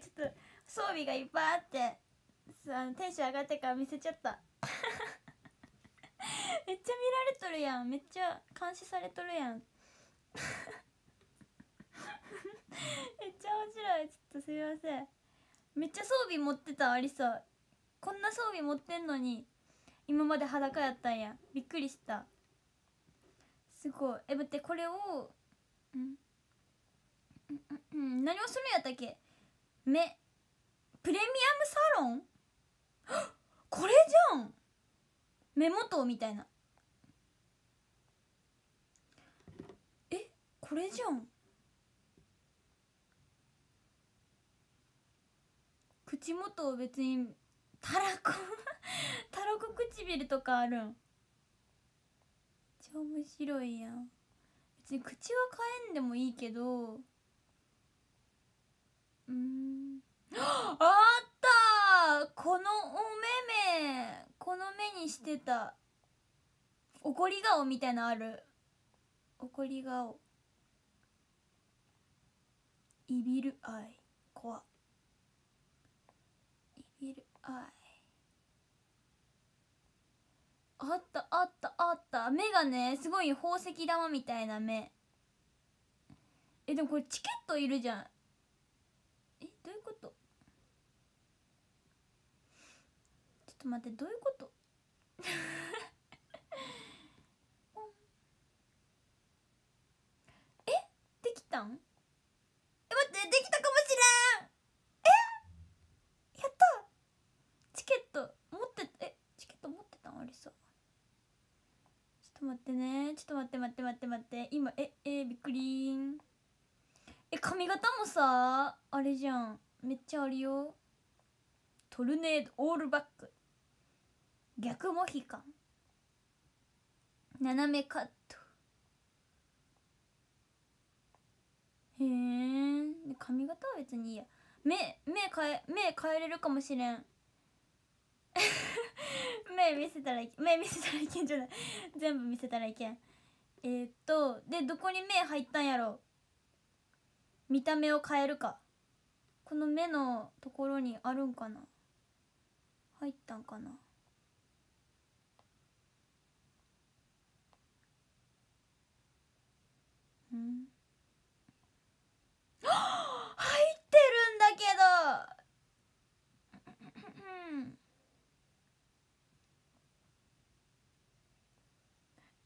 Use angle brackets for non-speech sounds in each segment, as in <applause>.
かちょっと装備がいっぱいあってさテンション上がってから見せちゃった。<laughs> めっちゃ見られとるやん。めっちゃ監視されとるやん。<laughs> めっちゃ面白い。ちょっとすみません。めっちゃ装備持ってたありさこんな装備持ってんのに今まで裸やったんや。びっくりした。すごい。え待ってこれをうんうんうん。何をするんやったっけ？目プレミアムサロン？<gasps> これじゃん！目元みたいな。えこれじゃん。口元を別にたらこ <laughs> たらこ唇とかあるん。めっちゃ面白いやん。別に口は変えんでもいいけど。うん。あった。このお目目この目にしてた。怒り顔みたいなある。怒り顔イビルアイ怖っイビルアイあったあったあった。目がねすごい宝石玉みたいな目。えでもこれチケットいるじゃんえどういうことちょっと待ってどういうこと？<laughs> え？できたん？え待ってできたかもしれん！え？やった！チケット持ってえ？チケット持ってたん？あれさちょっと待ってね。ちょっと待って待って待って待って。今え？え？びっくりーん。え髪型もさあれじゃん。めっちゃあるよ。トルネードオールバック。逆モヒカン斜めカット。へえ髪型は別にいいや。目目変え目変えれるかもしれん。<laughs> 目見せたらいけ目見せたらいけんじゃない。全部見せたらいけん。えー、っとでどこに目入ったんやろ見た目を変えるか。この目のところにあるんかな。入ったんかなうん入ってるんだけどうん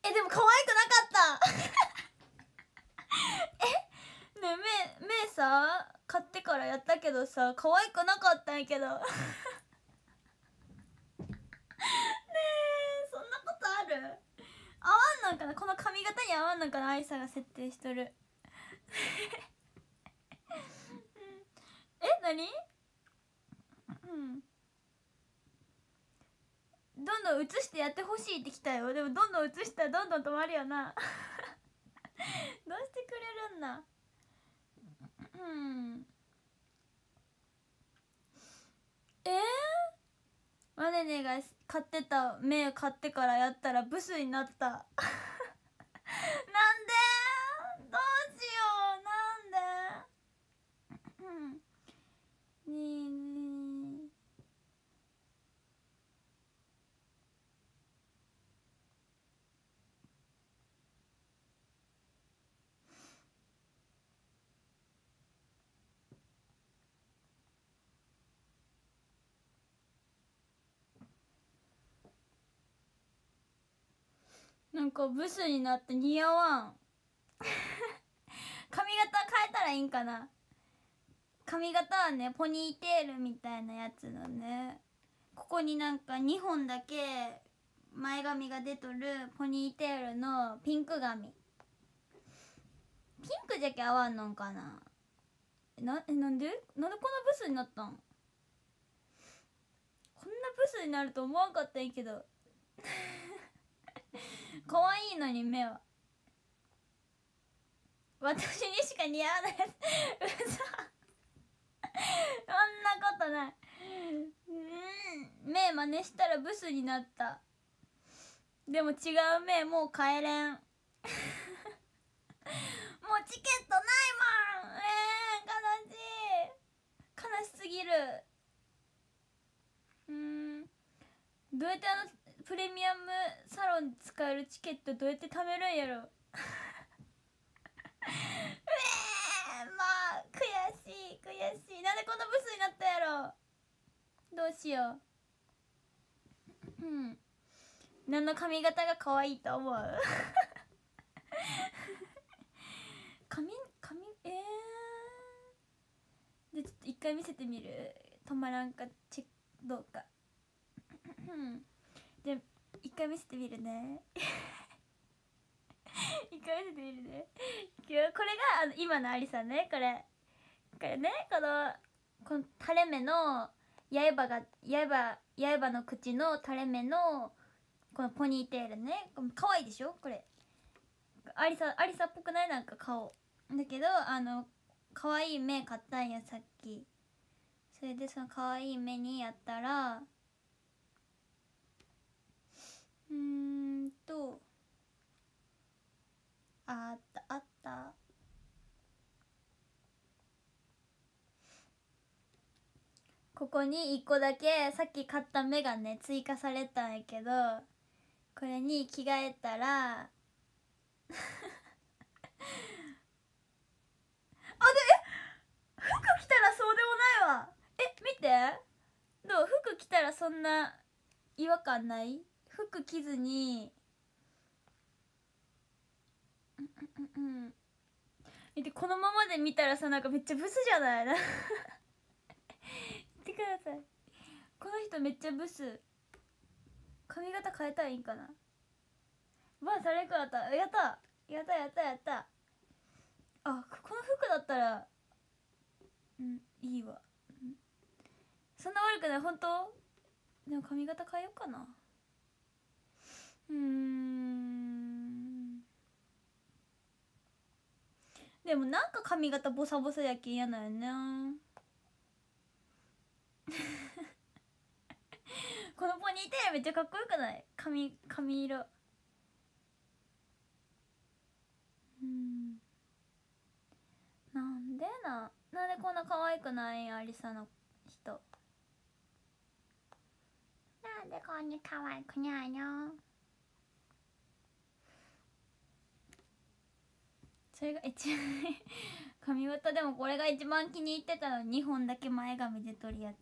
えでも可愛くなかったえねえ目目さ買ってからやったけどさ可愛くなかったんやけど。<laughs> ねえそんなことある？合わんのかな？この髪型に合わんのかな？愛さが設定しとる。<laughs> え何？うん。どんどん映してやってほしいってきたよ。でもどんどん映したらどんどん止まるよな。<laughs> どうしてくれるんだ？うんえー、マネネが買ってた目買ってからやったらブスになった。なんで？どうしよう。なんで？うん。ねえねえなんかブスになって似合わん。<laughs> 髪型変えたらいいんかな。髪型はねポニーテールみたいなやつのね。ここになんか2本だけ前髪が出とるポニーテールのピンク髪。ピンクじゃけ合わんのかな。なえなんで？なんでこんなブスになったん？こんなブスになると思わんかったんやけど。<laughs> 可愛いのに目は。私にしか似合わない。やつうそそんなことない。うん。目真似したらブスになった。でも違う目もう帰れん。<laughs> もうチケットないもん。えー、悲しい。悲しすぎる。うん。どうやってあのプレミアムサロン使えるチケットどうやって貯めるんやろ。うえー、まあ悔しい悔しい。なんでこんなブスになったやろ。どうしよう。うん。何の髪型が可愛いと思う。髪髪えー、でちょっと一回見せてみる。止まらんかチェックどうか。うんじゃ一回見せてみるね。一回見せてみるね。<laughs> これがあの今のありさんね。これこれね。このこの垂れ目の刃が刃刃の口の垂れ目のこのポニーテールね。可愛いでしょ？これ。ありさありさっぽくない？なんか顔。だけどあの可愛い目買ったんやさっき。それでその可愛い目にやったらうんと。あったあった。ここに1個だけさっき買った目がね追加されたんやけどこれに着替えたら <laughs> あでえ服着たらそうでもないわ。え見て。どう？服着たらそんな違和感ない？服着ずに。うんうんうん見てこのままで見たらさなんかめっちゃブスじゃない？<laughs> 見てください。この人めっちゃブス。髪型変えたらいいんかな？バーされんくなった。やった！やった！やった！やった！あこの服だったらうんいいわ、そんな悪くない。本当？でも髪型変えようかな。うん。でもなんか髪型ボサボサやけ嫌なんよな。<laughs> このポニーテールめっちゃかっこよくない？髪髪色。うん。なんでな？なんでこんな可愛くないんアリサの人？なんでこんな可愛くないの？それが一番髪型でもこれが一番気に入ってたの2本だけ前髪で取るやつ。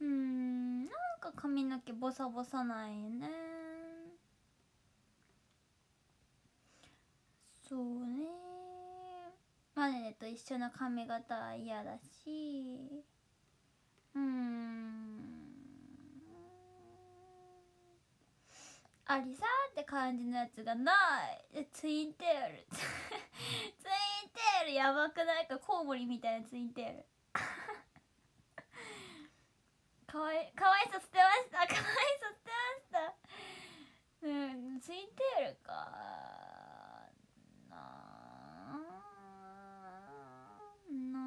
うん。なんか髪の毛ボサボサなんよねそうね。マネネと一緒の髪型は嫌だし。うん。ありさって感じのやつがない。ツインテール。<laughs> ツインテール。やばくないか？コウモリみたいなツインテール。<laughs> かわいかわいさ捨てました。かわいさ捨てました。うんツインテールかなな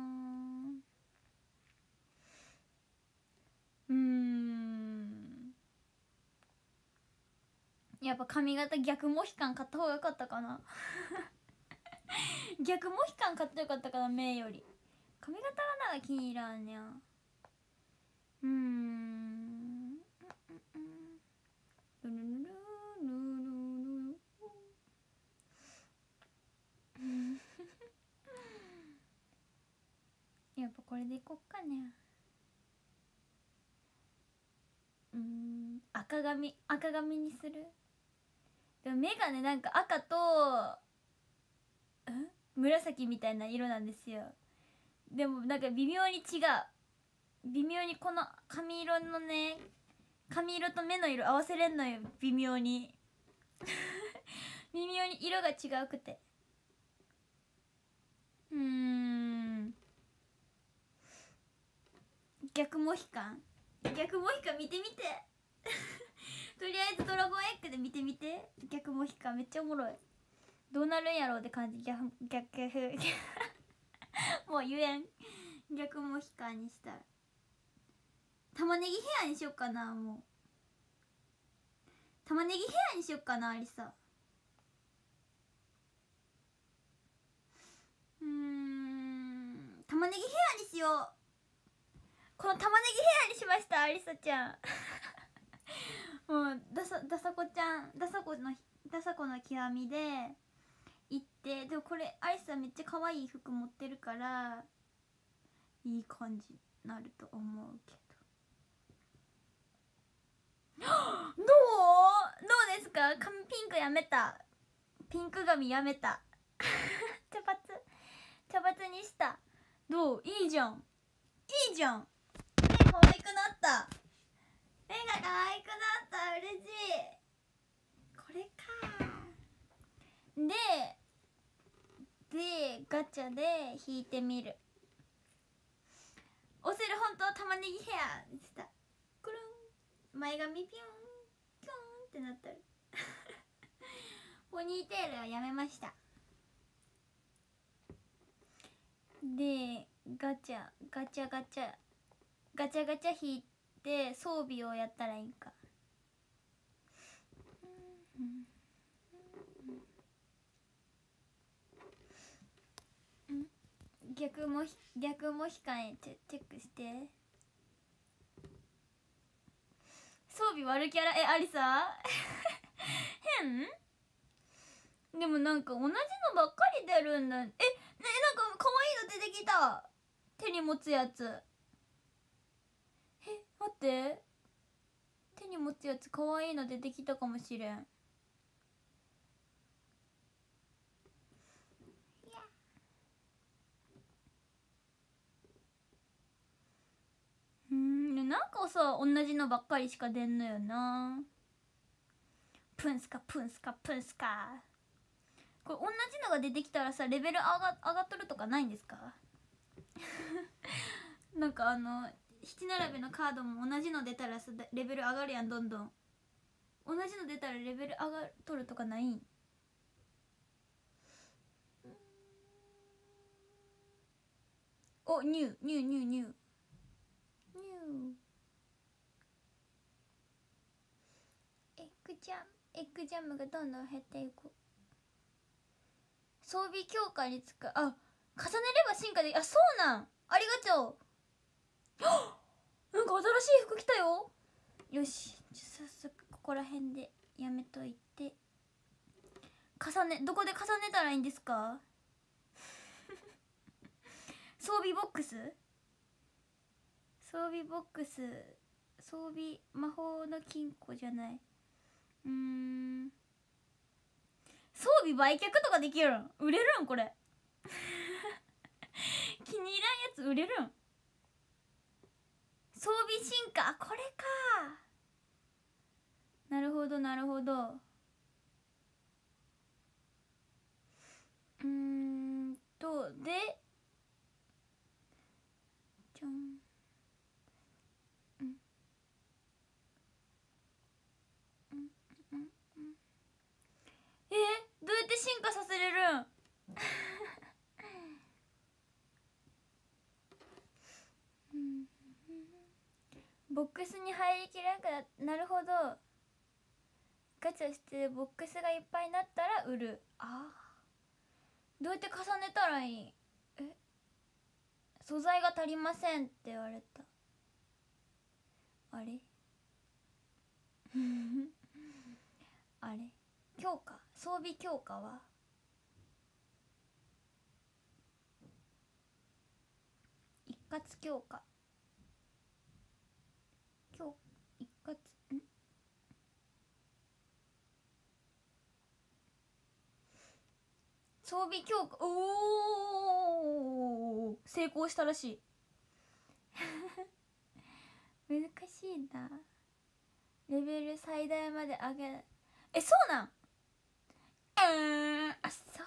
うんやっぱ髪型逆モヒカン買った方がよかったかな。<laughs> 逆モヒカン買ってよかったかな目より。髪型がなんか気に入らんねゃうん。やっぱこれでいこっかね。うん。赤髪。赤髪にする？でも目がねなんか赤とん？紫みたいな色なんですよ。でもなんか微妙に違う。微妙にこの髪色のね髪色と目の色合わせれんのよ。微妙に。<laughs> 微妙に色が違うくて。うん。逆モヒカン。逆モヒカン見てみて。<laughs> とりあえずドラゴンエッグで見てみて。逆モヒカンめっちゃおもろい。どうなるんやろうって感じ。逆逆。逆 <laughs> もう言えん。逆モヒカンにしたら。玉ねぎヘアにしよっかなもう。玉ねぎヘアにしよっかなありさうん。玉ねぎヘアにしよう。この玉ねぎヘアにしましたありさちゃん。<laughs> もうださださこちゃんださこのださこの極みで行ってでもこれアリスはめっちゃ可愛い服持ってるからいい感じになると思うけど。<gasps> どう？どうですか？髪ピンクやめた。ピンク髪やめた。<laughs> 茶髪。茶髪にした。どう？いいじゃん。いいじゃん。目可愛くなった目が可愛くなった。嬉しい。これか。ででガチャで引いてみる。押せる本当玉ねぎヘアでした。くるん前髪ピュンピュンってなってる。ポニーテールはやめました。でガチャガチャガチャガチャガチャ引いて装備をやったらいいんか。逆もひ逆も控えてチェックして装備悪キャラえありさ変でもなん。か同じのばっかり出るん。だえねなん。か可愛いの出てきた手に持つやつ待って。手に持つやつ可愛いの出てきたかもしれん。うんなんかさ同じのばっかりしか出んのよな。プンスカプンスカプンスカ。これ同じのが出てきたらさレベル上が上がっとるとかないんですか？<laughs> なんかあの七並べのカードも同じの出たらさレベル上がるやんどんどん。同じの出たらレベル上がっとるとかないん？おニューニューニューニュー。ニュー。エッグジャムエッグジャムがどんどん減っていく。装備強化につくあ重ねれば進化であそうなん。ありがとう。なんか新しい服着たよ。よし早速ここら辺でやめといて。重ねどこで重ねたらいいんですか？<laughs> 装備ボックス？装備ボックス。装備魔法の金庫じゃない。うーん。装備売却とかできるん？売れるんこれ。<laughs> 気に入らんやつ売れるん？装備進化。これか。なるほどなるほど。うーんとでちょん。えどうやって進化させれるん？ボックスに入りきれなくななるほど。ガチャしてボックスがいっぱいになったら売る。あどうやって重ねたらいい？え？素材が足りませんって言われた。あれ？<laughs> あれ？強化？装備強化は？一括強化強一括ん装備強化おお成功したらしい。<laughs> 難しいな。レベル最大まで上げえそうなん？うん。あそうい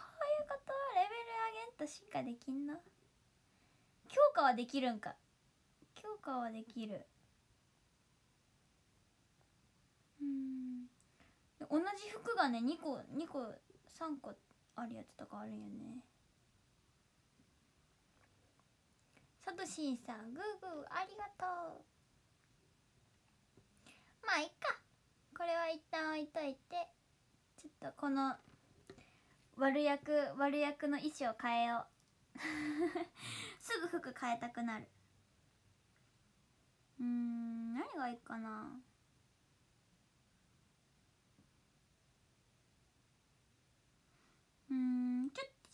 うこと？レベル上げんと進化できんの？強化はできるんか。強化はできる。うん。同じ服がね2個2個3個あるやつとかあるよね。サトシンさんグーグーありがとう。まあいっか。これは一旦置いといて。ちょっとこの悪役悪役の衣装変えよう。<laughs> すぐ服変えたくなる。うん何がいいかな。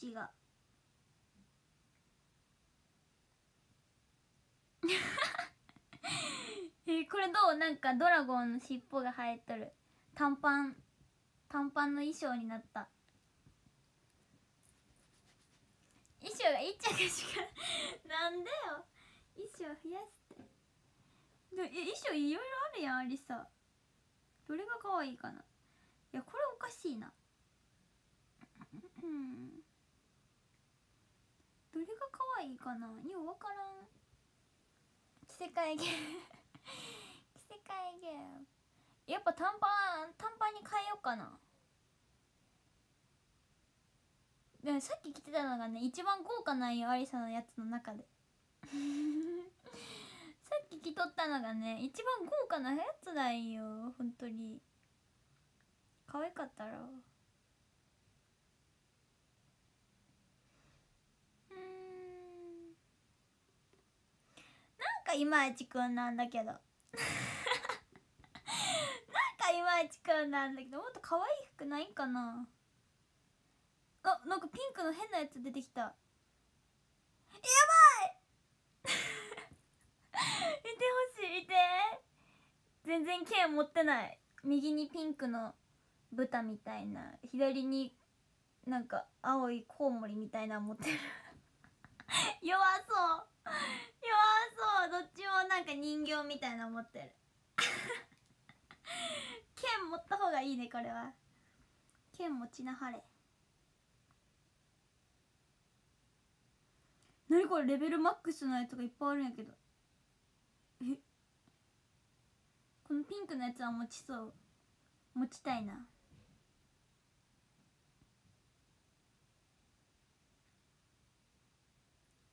口が <laughs> えこれどう？なんかドラゴンの尻尾が生えとる。短パン。短パンの衣装になった。衣装が1着しか。<laughs> なんでよ。衣装増やして。で衣装いろいろあるやんありさどれが可愛いかな。いやこれおかしいな。うん。どれが可愛いかな？よう分からん。着せ替えゲーム。<laughs> 着せ替えゲーム。やっぱ短パン短パンに変えようかな。でもさっき着てたのがね一番豪華なんよアリサのやつの中で。<laughs> さっき着とったのがね一番豪華なやつなんよ本当に。可愛かったろうんなんかいまいちくんなんだけど。なんかいまいちくんなんだけどもっと可愛い服ないかな？あなんかピンクの変なやつ出てきた。やばい！<laughs> いてほしいいて。全然剣持ってない。右にピンクの豚みたいな。左になんか青いコウモリみたいな持ってる。<laughs> 弱そう。そうどっちもなんか人形みたいな持ってる。<laughs> 剣持った方がいいねこれは。剣持ちなはれ。何これレベルマックスのやつがいっぱいあるんやけど。え？このピンクのやつは持ちそう。持ちたいな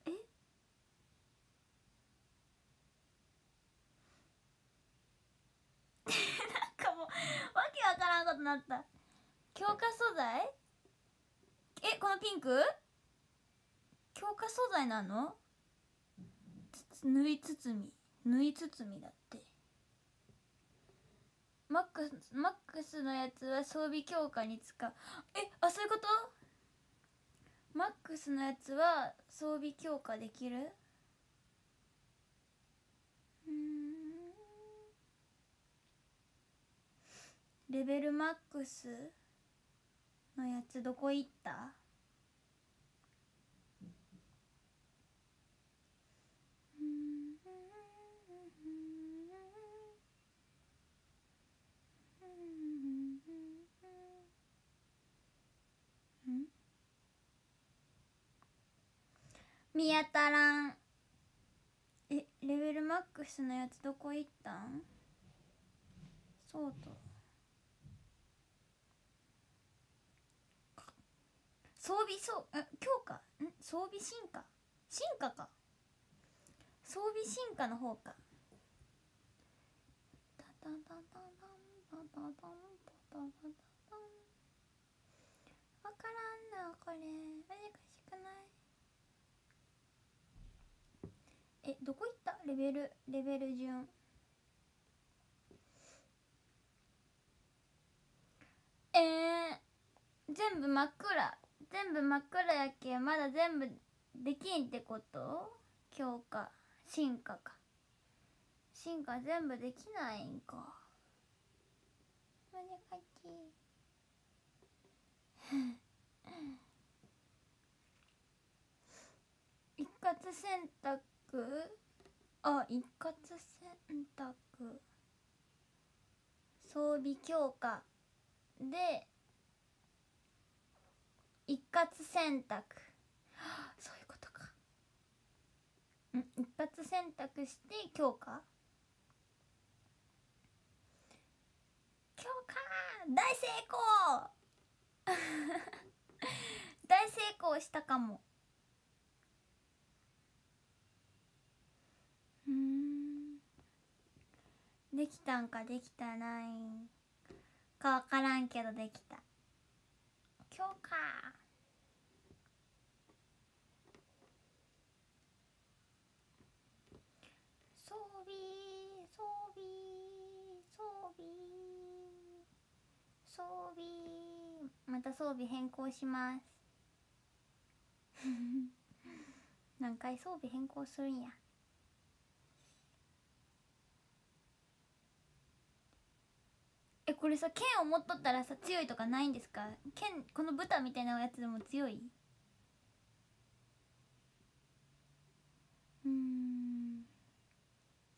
えなんかもうわけわからんことなった。強化素材？えこのピンク？強化素材なの？縫い包み。縫い包みだって。マックスマックスのやつは装備強化に使う。えあそういうこと？マックスのやつは装備強化できる？うんレベルマックスのやつどこ行った？見当たらん？えレベルマックスのやつどこ行ったん？そうと装備そうあ強化？ん？装備進化？進化か。装備進化の方か。タタタタタンタタタンタタタタタン。わからんなこれ。難しくない？えどこ行った？レベルレベル順。えー、全部真っ暗。全部真っ暗やけまだ全部できんってこと？強化進化か。進化全部できないんか。難しい一括選択？あ一括選択。装備強化。で一括選択。<gasps> そういうことか。ん一発選択して強化？強化！大成功！<laughs> 大成功したかも。うん。できたんかできたないかわからんけどできた。強化！装備装備装備装備また装備変更します。<laughs> 何回装備変更するんや。えこれさ剣を持っとったらさ強いとかないんですか？剣この豚みたいなやつでも強い？うん。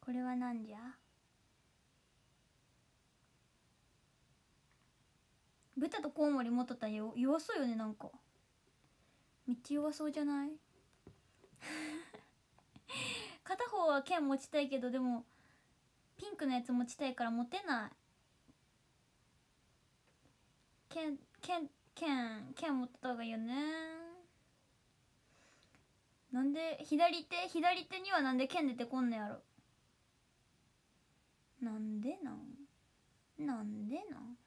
これはなんじゃ？豚とコウモリ持っとったらよ弱そうよねなんか。めっちゃ弱そうじゃない？<laughs> 片方は剣持ちたいけどでもピンクのやつ持ちたいから持てない。剣剣剣剣持った方がいいよね。なんで左手左手にはなんで剣出てこんのやろ。なんでなん？なんでなん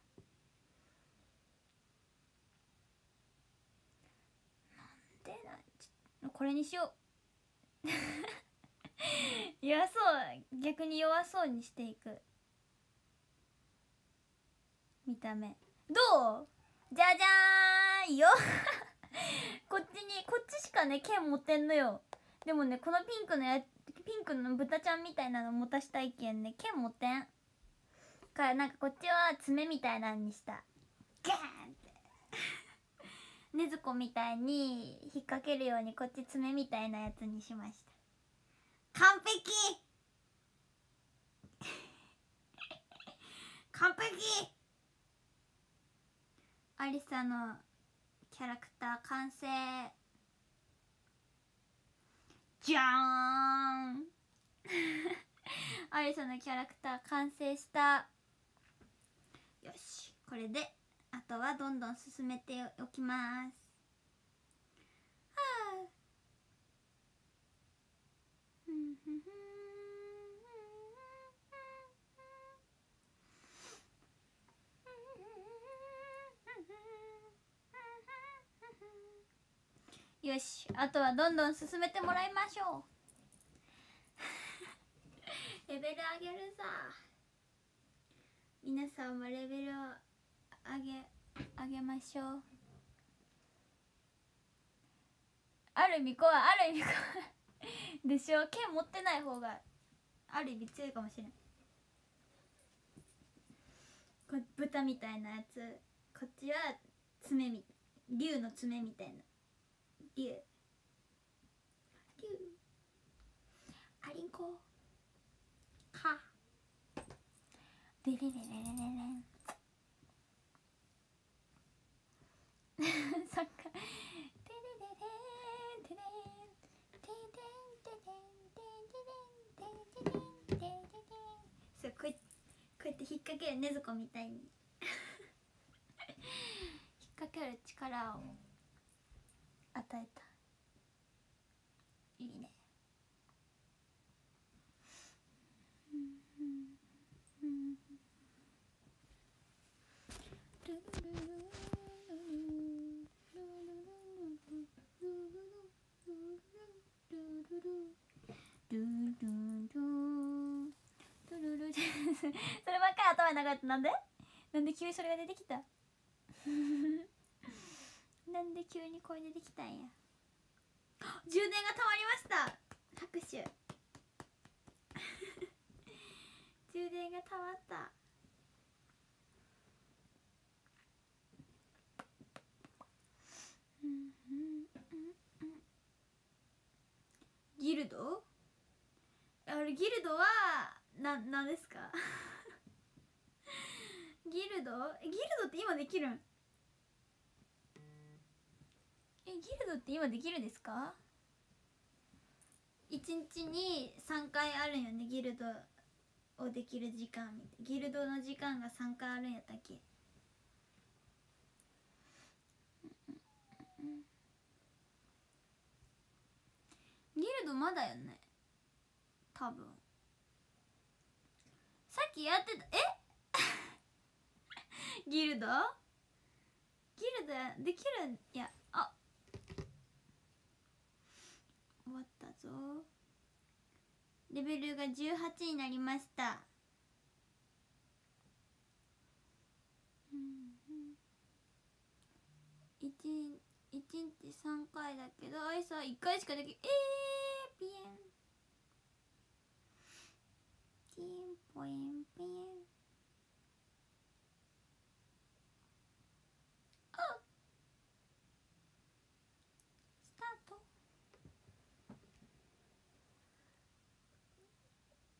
でなこれにしよう。<laughs> 弱そう。逆に弱そうにしていく。見た目。どう？じゃじゃーんよ。<laughs> こっちにこっちしかね剣持ってんのよ。でもねこのピンクのやピンクの豚ちゃんみたいなの持たしたいけんね。剣持ってん。からなんかこっちは爪みたいなんにした。ガーンって。ねずこみたいに引っ掛けるようにこっち爪みたいなやつにしました。完璧！<laughs> 完璧！アリサのキャラクター完成！じゃーん！<laughs> アリサのキャラクター完成した！よしこれで。あとはどんどん進めておきます。はあふんふんふんよしあとはどんどん進めてもらいましょうレベル上げるさ皆さんもレベルを上げ上げましょう。ある意味怖いある意味怖い。でしょ剣持ってない方がある意味強いかもしれん。こ豚みたいなやつ。こっちは爪み竜の爪みたいな。竜。竜。アリンコ。か。でれれれれれれん <laughs> そっか「テレレレンテレンテテンテテンテテンテテンテレンテテンテレン」そうこうやって引っ掛けるねずこみたいに。<laughs> 引っ掛ける力を与えた。いいね。そればっかり頭に流れてなんで？なんで急にそれが出てきた？<laughs> なんで急にこれ出てきたんや？充電がたまりました！拍手。<laughs> 充電がたまった。ギルド？あれギルドはななんですか？<laughs> ギルド？えギルドって今できるん？えギルドって今できるんですか？一日に3回あるんよねギルドをできる時間ギルドの時間が3回あるんやったっけ？ギルドまだよね？多分。さっきやってたえ？<laughs> ギルド？ギルドできるんや。あ。終わったぞ。レベルが18になりました。一1 1日3回だけどあいさ1回しかできえー、ピエン。ピンポイン。ピンあスタート。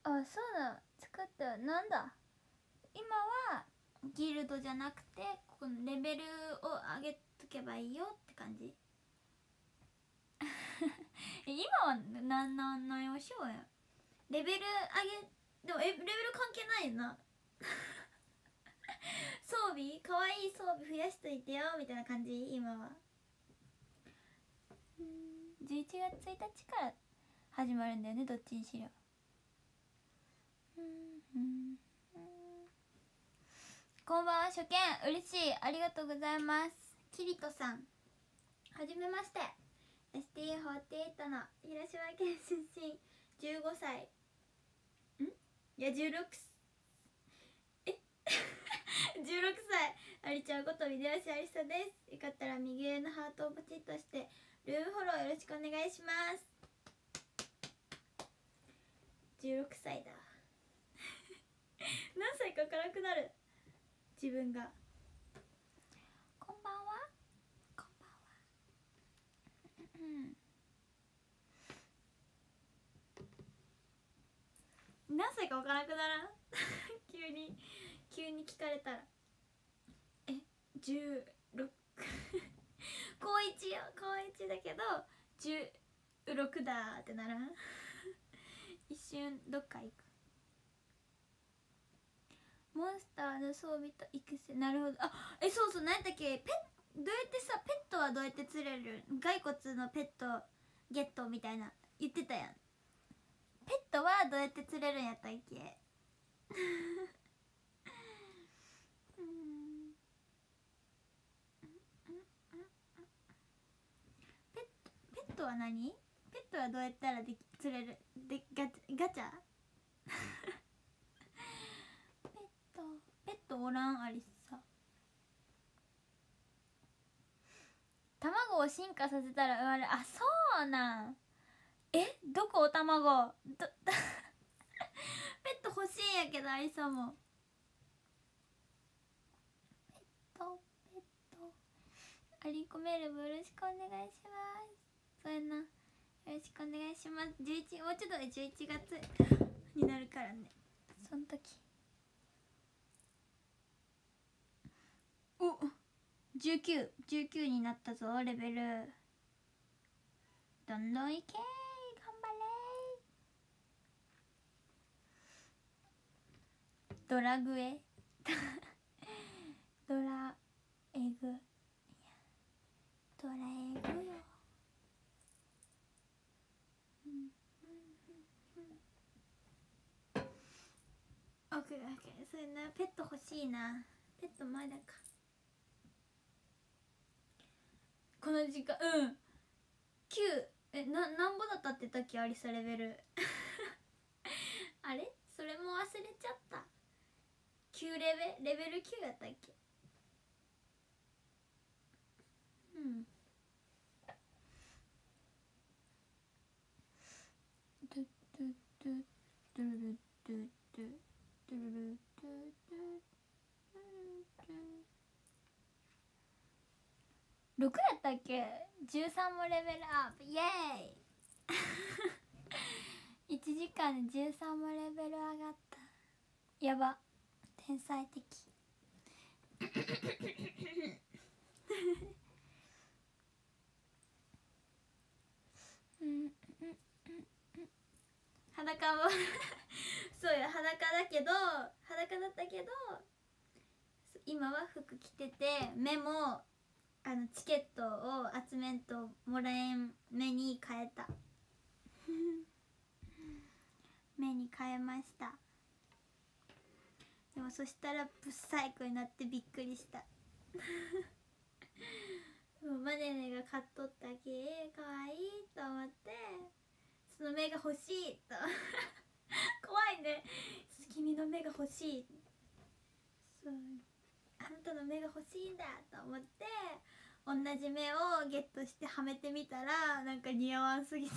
あそうだ作った。なんだ？今はギルドじゃなくてこのレベルを上げとけばいいよって感じ。<laughs> 今はなな何をしようや？レベル上げでもえレベル関係ないよな。<laughs> 装備？かわいい装備増やしといてよみたいな感じ？今は。11月1日から始まるんだよねどっちにしろ。こんばんは初見。嬉しい。ありがとうございますキリトさん。はじめまして。ST48 の広島県出身。15歳ん？いや16え？<laughs> 16歳ありちゃんことビデオシアリサです。よかったら右上のハートをポチッとしてルームフォローよろしくお願いします。16歳だ。<laughs> 何歳か分からなくなる。自分がこんばんはこんばんはうん。何歳か分からなくならん？<laughs> 急に。急に聞かれたら。え16 <laughs> 高一よ。高一だけど16だってならん？<laughs> 一瞬どっか行く。モンスターの装備と育成。なるほど。あえそうそう。何やったっけ？ペッどうやってさペットはどうやって釣れる？骸骨のペットゲットみたいな言ってたやん。ペットはどうやって釣れるんやったっけ？ペットペットは何？ペットはどうやったらでき釣れる？でガガチャ？<laughs> ペットペットおらんありさ卵を進化させたら生まれる。あそうなん。えどこお卵？ど <laughs> ペット欲しいんやけどありさも。ペットペット。アリコメルブよろしくお願いします。そうやな。よろしくお願いします。11もうちょっとで11月になるからね。その時。お1919になったぞレベル。どんどんいけ頑張れドラグエ。<laughs> ドラエグ。ドラエグよ。オッケーオッケー。それなペット欲しいな。ペットまだか。この時間うん。9えななんぼだったって言ったっけアリサレベル？<laughs> あれ？それも忘れちゃった。9レベレベル9やったっけ？うん。ドゥドゥドゥドゥルルドゥドゥドゥルルドゥドゥドゥルルドゥ6やったっけ？13もレベルアップ。イエーイ！1時間で13もレベル上がった。やば。天才的。うんうんうんうん。裸も。<laughs> そうよ裸だけど裸だったけど今は服着てて目もあのチケットを集めんともらえん目に変えた。<laughs> 目に変えました。でもそしたらブサイクになってびっくりした。<laughs> もマネネが買っとったけかわいいと思ってその目が欲しいと。<laughs> 怖いね。君の目が欲しい。そう。あなたの目が欲しいんだと思って同じ目をゲットしてはめてみたらなんか似合わんすぎた。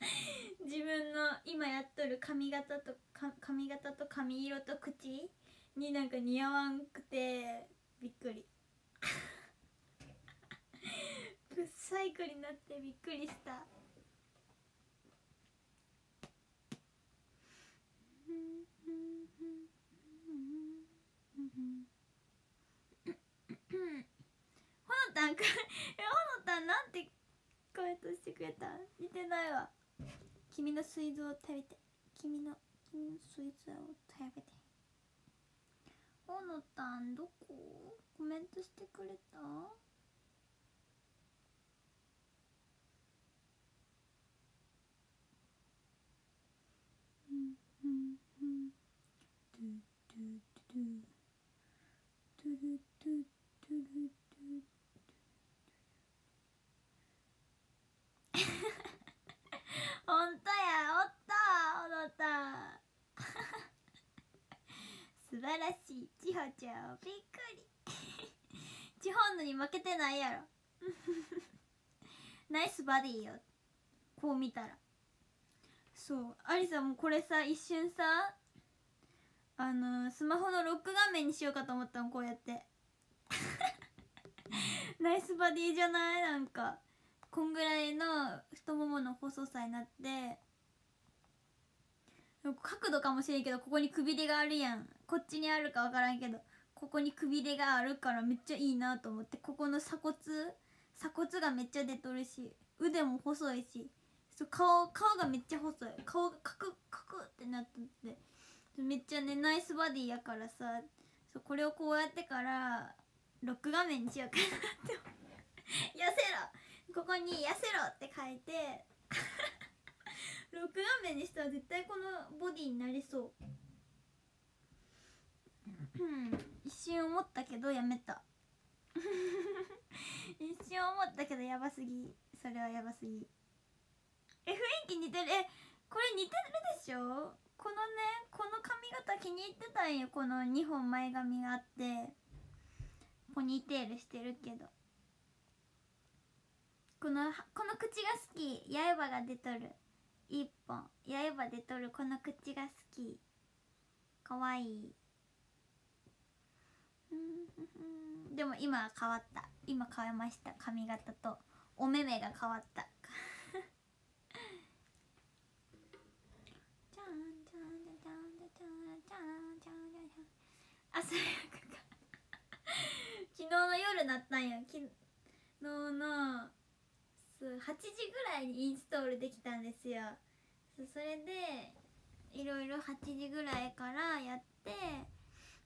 <laughs> 自分の今やっとる髪型と髪型と髪色と口になんか似合わんくてびっくり。ブサイクになってびっくりした。ほ <laughs> のたんか <laughs> えほのたんなんてコメントしてくれた？似てないわ。君の水臓を食べて。君の君の水臓を食べて。ほのたんどこ？コメントしてくれた？ほんとやおったおのた。<laughs> 素晴らしい。千穂ちゃんびっくり。<laughs> 千穂のに負けてないやろ。<laughs> ナイスバディよ。こう見たら。そう。アリさんもこれさ一瞬さあのスマホのロック画面にしようかと思ったのこうやって。ナイスバディじゃない？なんか。こんぐらいの太ももの細さになって角度かもしれんけどここにくびれがあるやん。こっちにあるか分からんけどここにくびれがあるからめっちゃいいなと思ってここの鎖骨鎖骨がめっちゃ出とるし腕も細いしそう顔顔がめっちゃ細い。顔がカクカクってなっってめっちゃねナイスバディやからさそうこれをこうやってからロック画面にしようかなって <laughs> 痩せろここに「痩せろ」って書いてロック画面にしたら絶対このボディになりそう。一瞬思ったけどやめた。<laughs> 一瞬思ったけどやばすぎ。それはやばすぎ。え雰囲気似てる。えこれ似てるでしょ？このねこの髪型気に入ってたんよ。この2本前髪があって。ポニーテールしてるけど。このこの口が好き。刃が出とる。一本。刃出とるこの口が好き。かわい。いでも今は変わった。今変えました。髪型と。お目目が変わった。朝早くか昨日の夜なったんや昨日のそう8時ぐらいにインストールできたんですよ。それでいろいろ8時ぐらいからやって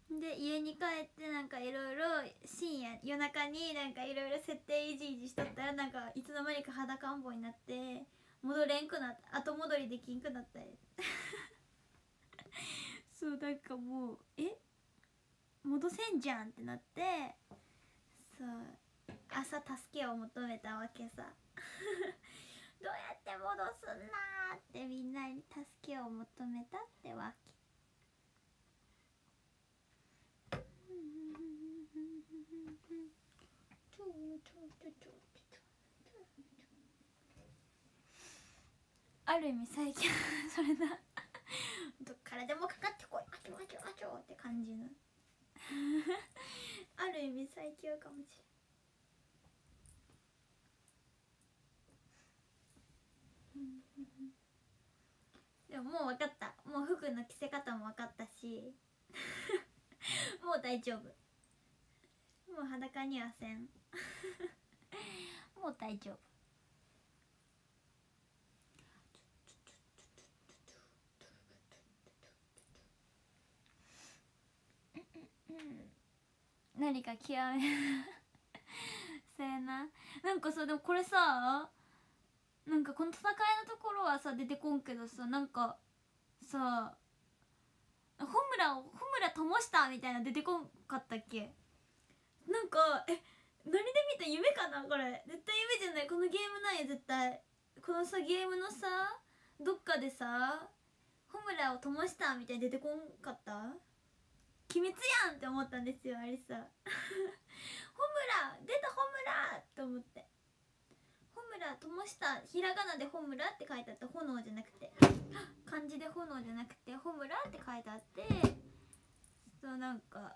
で家に帰ってなんかいろいろ深夜夜中になんかいろいろ設定いじいじしとったらなんかいつの間にか裸んぼになって戻れんくなった後戻りできんくなったり <laughs> そうなんかもうえ？戻せんじゃんってなってそう朝助けを求めたわけさ。<laughs> どうやって戻すんなってみんなに助けを求めたってわけ。ある意味最強それだどっからでもかかってこいあちょあちょあちょって感じのある意味最強かもしれんでももう分かった。もう服の着せ方も分かったし。<laughs> もう大丈夫。もう裸にはせん。<laughs> もう大丈夫。何か極めそうやな。なんかさでもこれさなんかこの戦いのところはさ出てこんけどさなんかさホムラをホムラ灯したみたいな出てこんかったっけ？なんかえ何で見た夢かな？これ。絶対夢じゃない。このゲームなんや絶対。このさゲームのさどっかでさホムラを灯したみたいに出てこんかった？鬼滅やんって思ったんですよあれさ。<laughs> ホムラ出たホムラって思って。ラともしたひらがなでホムラって書いてあった炎じゃなくて。<gasps> 漢字で炎じゃなくてホムラって書いてあって。そうなんか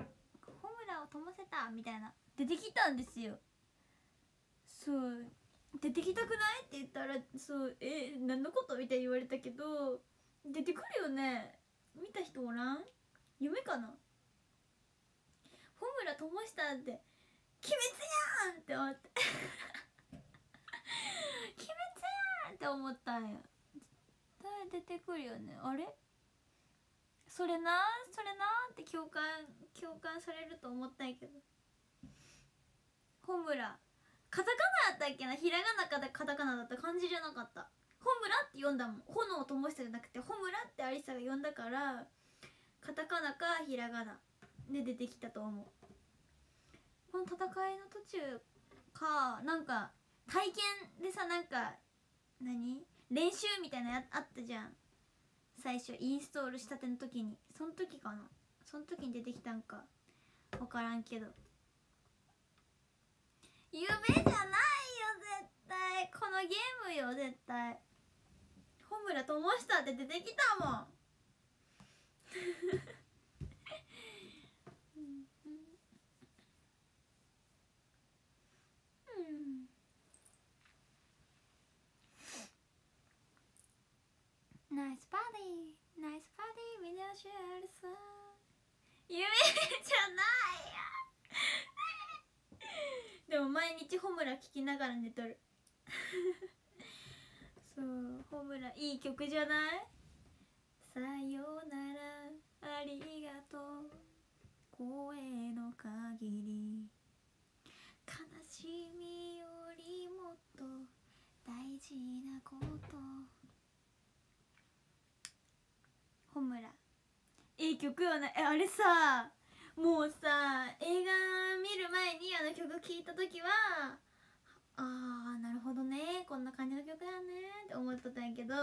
ホムラを灯せたみたいな。出てきたんですよ。そう。出てきたくない？って言ったらそうえ何のこと？みたいに言われたけど。出てくるよね。見た人おらん？夢かな？ホムラ灯したって鬼滅やん！って思って。<laughs> 鬼滅やんって思ったんや絶対出てくるよね。あれ？それな？それな？って共感共感されると思ったんやけど。ホムラ。カタカナやったっけな？ひらがなかカタカナだった感じじゃなかった。ホムラって読んだもん。炎を灯したじゃなくてホムラってアリサが読んだからカタカナかひらがなで出てきたと思う。この戦いの途中かなんか体験でさなんか何？練習みたいなやあったじゃん。最初インストールしたての時に。その時かな？その時に出てきたんか。分からんけど。夢じゃないよ絶対。このゲームよ絶対。ホムラともしたって出てきたもん。ナイスパーティーナイスパーティーミニオシュアルさ夢じゃないや。でも毎日ホムラ聴きながら寝とる。<laughs> そうホムラいい曲じゃない？さよならありがとう。声の限り。悲しみよりもっと大事なことホムラいい曲よねえあれさもうさ映画見る前にあの曲聴いた時はあーなるほどねこんな感じの曲だねって思っとったんやけど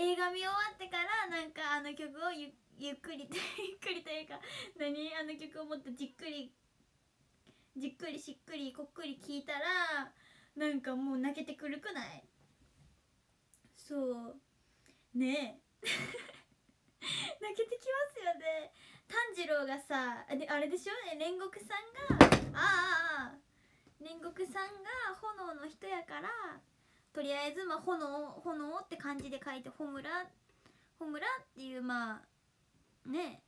映画見終わってからなんかあの曲をゆゆっくり <laughs> ゆっくりというか何？あの曲をもっとじっくりじっくりしっくりこっくり聴いたらなんかもう泣けてくるくない？そう。ねえ。<laughs> 泣けてきますよね。炭治郎がさあれでしょ？煉獄さんがああ煉獄さんが炎の人やからとりあえずまあ炎炎って漢字で書いてホムラホムラっていうまあね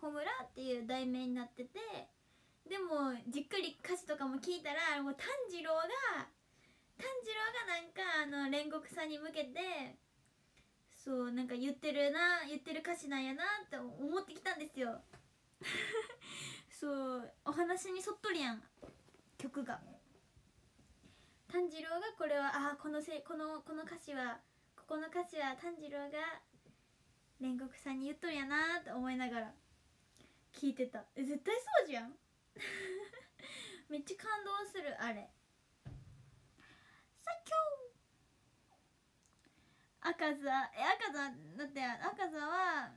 ホムラっていう題名になっててでもじっくり歌詞とかも聞いたらもう炭治郎が炭治郎がなんかあの煉獄さんに向けてそうなんか言ってるな言ってる歌詞なんやなって思ってきたんですよ。<laughs> そうお話にそっとるやん曲が。炭治郎がこれはあこのせこのこの歌詞はここの歌詞は炭治郎が煉獄さんに言っとるやなって思いながら聞いてた。え絶対そうじゃん。<laughs> めっちゃ感動するあれ。最強赤座。え赤座だって赤座は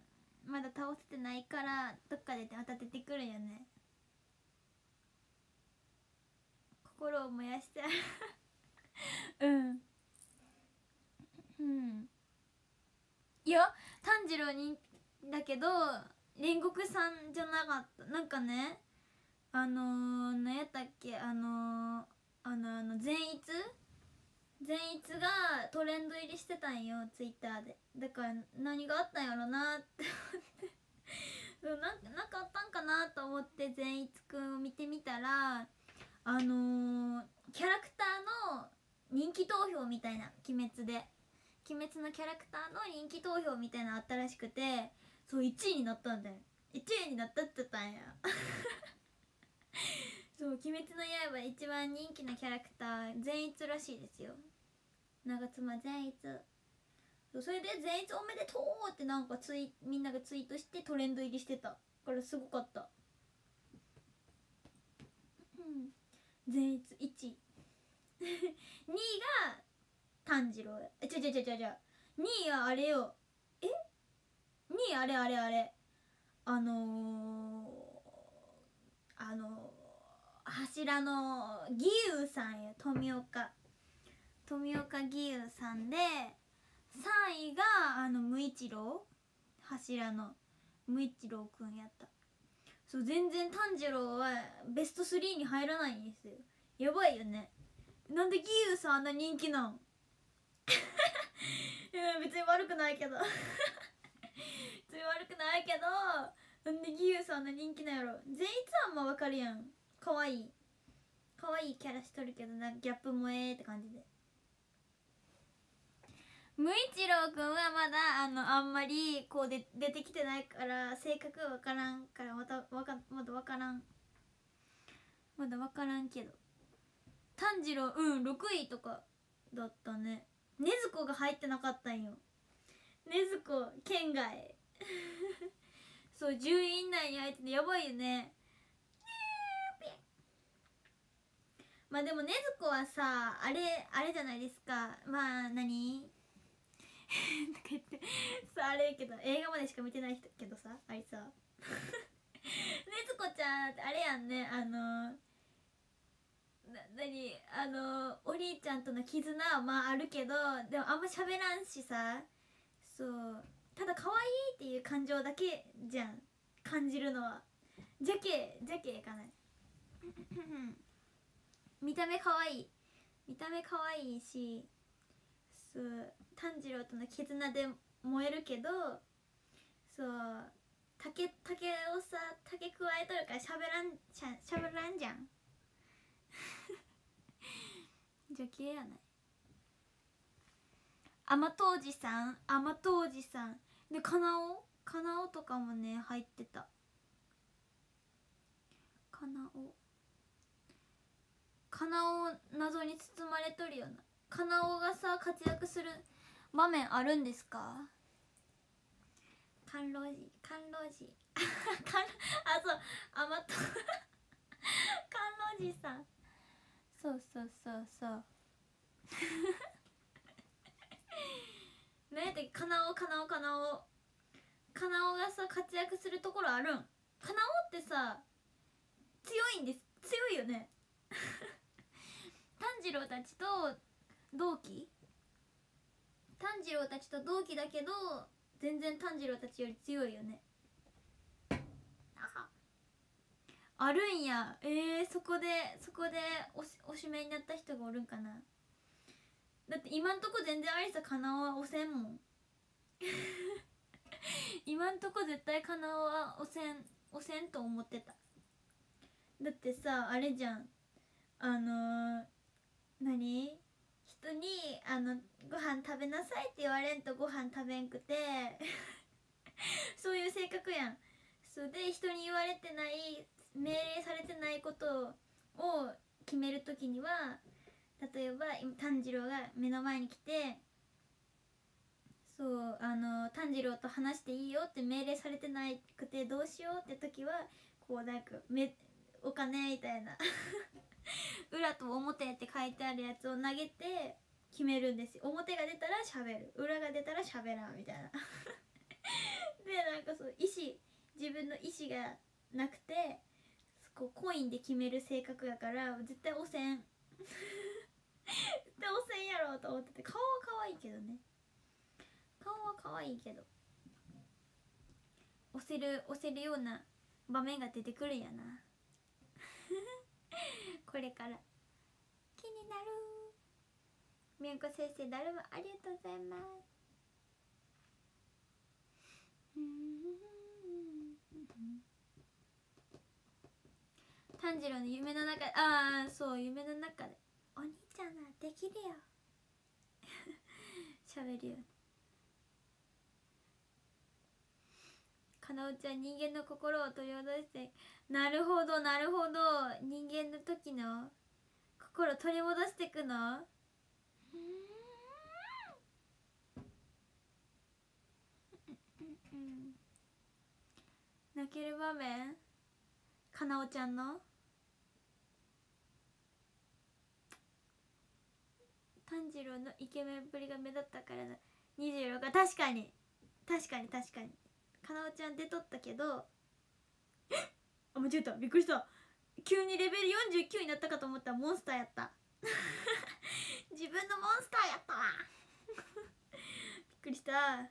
まだ倒せてないからどっかでまた出てくるよね。心を燃やして。<laughs> うん。うん。いや炭治郎にだけど煉獄さんじゃなかった。なんかねあのー、何やったっけ？あのー、あのあの善逸？善逸がトレンド入りしてたんよツイッターで。だから何があったんやろなって思って。<laughs> ななかったんかなと思って善逸くんを見てみたらあのー、キャラクターの人気投票みたいな「鬼滅」で「鬼滅」のキャラクターの人気投票みたいなのあったらしくてそう1位になったんだよ。1位になったって言ったんや。<laughs> そう「鬼滅の刃」一番人気なキャラクター善逸らしいですよ。長妻善逸。それで「善逸おめでとう!」ってなんかツイみんながツイートしてトレンド入りしてた。からすごかった。善逸1位2位が炭治郎えちゃちゃちゃちゃちゃ2位はあれよ。え？2位あれあれあれ。あのあの柱の義勇さんよ富岡。富岡義勇さんで3位があの無一郎。柱の無一郎くんやった。そう全然炭治郎はベスト3に入らないんですよ。やばいよね。なんで義勇さんあんな人気なん？<laughs> いや別に悪くないけど。<laughs> 別に悪くないけどなんで義勇さんあんな人気なんやろ。善逸はまあわかるやん。かわい。いかわいいキャラしとるけどなギャップもええって感じで。無一郎くんはまだあのあんまりこうで出てきてないから性格わからんからまたわかまだわからんまだわからんけど。炭治郎うん6位とかだったね。禰豆子が入ってなかったんよ。禰豆子県外。<laughs> そう10位以内に入っててやばいよね。まあでも禰豆子はさあれあれじゃないですか。まあ何？とか言って。さあれやけど映画までしか見てない人けどさあれさ禰豆子ちゃんってあれやんねあのな何あのお兄ちゃんとの絆はまああるけどでもあんま喋らんしさ。そう。ただ可愛いっていう感情だけじゃん。感じるのは。じゃけじゃけいかない。見た目可愛い。見た目可愛いしそう。炭治郎との絆で燃えるけどそう竹竹をさ竹加えとるからしゃべらんしゃしゃべらんじゃん。じゃけやない。甘藤治さん甘藤治さん。でかなおかなおとかもね入ってた。かなお。かなお謎に包まれとるよな。かなおがさ活躍する場面あるんですか？甘露寺。甘露寺。<laughs> 甘あそう。甘と <laughs> 甘露寺さん。そうそうそうそう。<laughs> 何やったっけ？かなおかなおかなお。かなおがさ活躍するところあるん。かなおってさ強いんです。強いよね。炭治郎たちと同期炭治郎たちと同期だけど全然炭治郎たちより強いよね。あるんや。えー、そこでそこでおしおしめになった人がおるんかな。だって今んとこ全然ありさかなおは押せんもん。<laughs> 今んとこ絶対かなおは押せん押せんと思ってた。だってさあれじゃん。あのー、何？人にあのご飯食べなさいって言われんとご飯食べんくて <laughs> そういう性格やん。そうで人に言われてない命令されてないことを決める時には例えば炭治郎が目の前に来てそうあの炭治郎と話していいよって命令されてないくてどうしようって時はこうなんかめお金みたいな。<laughs> <laughs> 裏と表って書いてあるやつを投げて決めるんですよ。表が出たら喋る。裏が出たら喋らんみたいな。<laughs> でなんかそう意思自分の意思がなくてこうコインで決める性格やから絶対汚染。<laughs> 絶対汚染やろうと思ってて顔は可愛いけどね。顔は可愛いけど押せる押せるような場面が出てくるんやな。これから。気になる。みやこ先生誰もありがとうございます。<laughs> 炭治郎の夢の中ああそう夢の中で。お兄ちゃんならできるよ。<laughs> 喋るよね。かなおちゃん人間の心を取り戻してなるほどなるほど人間の時の心取り戻していくの？泣ける場面？かなおちゃんの？炭治郎のイケメンっぷりが目立ったからな。26が。確かに。確かに確かに。かなおちゃん出とったけど <laughs> あ間違えた。びっくりした。急にレベル49になったかと思った。らモンスターやった。<laughs> 自分のモンスターやったわ。<laughs> びっくりした。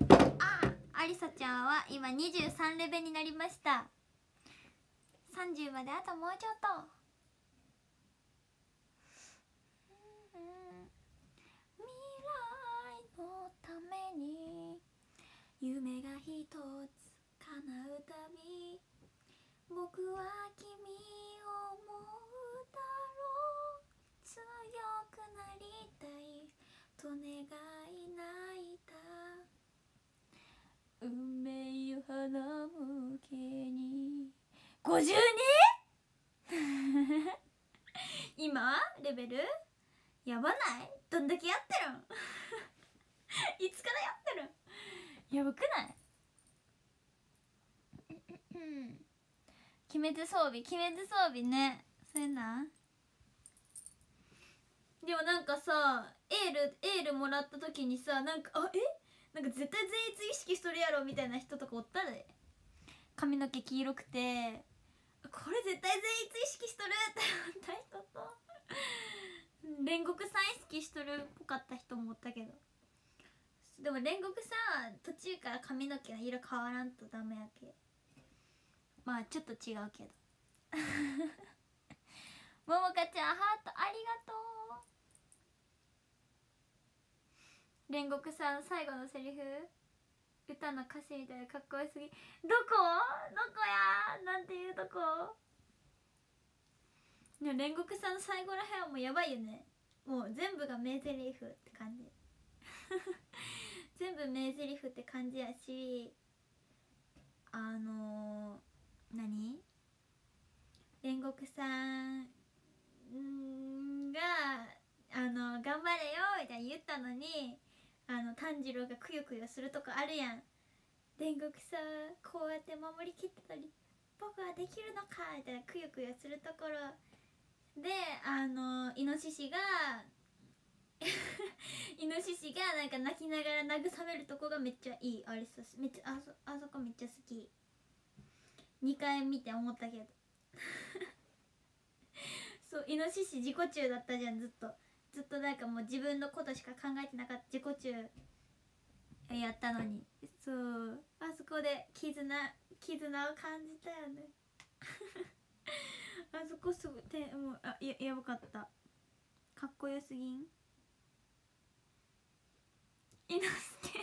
あありさちゃんは今23レベルになりました。30まであともうちょっと未来のために夢が一つ叶うたび僕は君を思うだろう。強くなりたい。と願い泣いた。運命よ花向けに。52? <laughs> 今？レベル？やばない？どんだけやってるん？<laughs> いつからやってる？やばくない？うん鬼滅装備鬼滅装備ね。そういうなでもなんかさエールエールもらった時にさなんかあえ？なんか絶対善逸意識しとるやろみたいな人とかおったで。髪の毛黄色くて。これ絶対善逸意識しとるって思った人と。煉獄さん意識しとるっぽかった人もおったけど。でも煉獄さ途中から髪の毛が色変わらんとダメやけ。まあちょっと違うけど。ももかちゃんハートありがとう。煉獄さん最後のセリフ。歌の歌詞みたいなかっこよすぎ。どこ？どこや？なんていうとこ？でも煉獄さん最後らへんはもうやばいよね。もう全部が名台詞って感じ。<laughs> 全部名台詞って感じやしあのー、何？煉獄さんがあの頑張れよみたいに言ったのにあの炭治郎がくよくよするとこあるやん。煉獄さんこうやって守りきってたり僕はできるのかみたいなくよくよするところであのイノシシが <laughs> イノシシがなんか泣きながら慰めるとこがめっちゃいい。あれさめっちゃあそあそこめっちゃ好き。2回見て思ったけど。<laughs> そうイノシシ自己中だったじゃんずっと。ずっとなんかもう自分のことしか考えてなかった。自己中やったのに。そう。あそこで絆絆を感じたよね。<laughs> あそこすぐてもうあややばかった。かっこよすぎん。いのすけ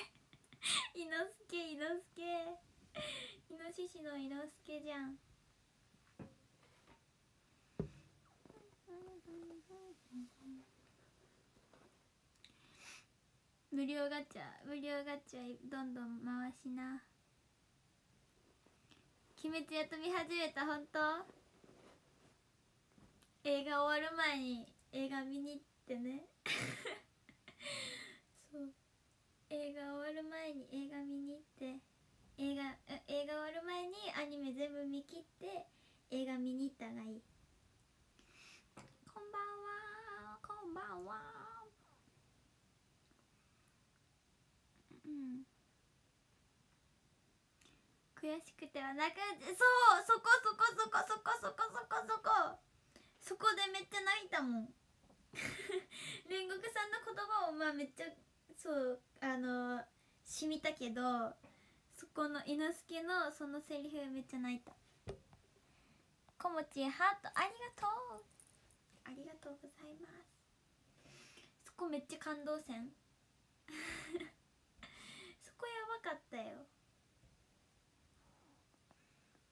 いのすけいのすけイノシシのいのすけじゃん。無料ガチャ無料ガチャどんどん回しな。鬼滅やっと見始めた本当？映画終わる前に映画見に行ってね。映画終わる前に映画見に行って映画映画終わる前にアニメ全部見切って映画見に行ったがいい。こんばんは。こんばんは。うん。悔しくてはなく。そうそこそこそこそこそこそこそこ。そこでめっちゃ泣いたもん。<laughs> 煉獄さんの言葉をまあめっちゃそうあのしみたけどそこの伊之助のそのセリフめっちゃ泣いた。こもちハートありがとう。ありがとうございます。そこめっちゃ感動せん？<laughs> そこやばかったよ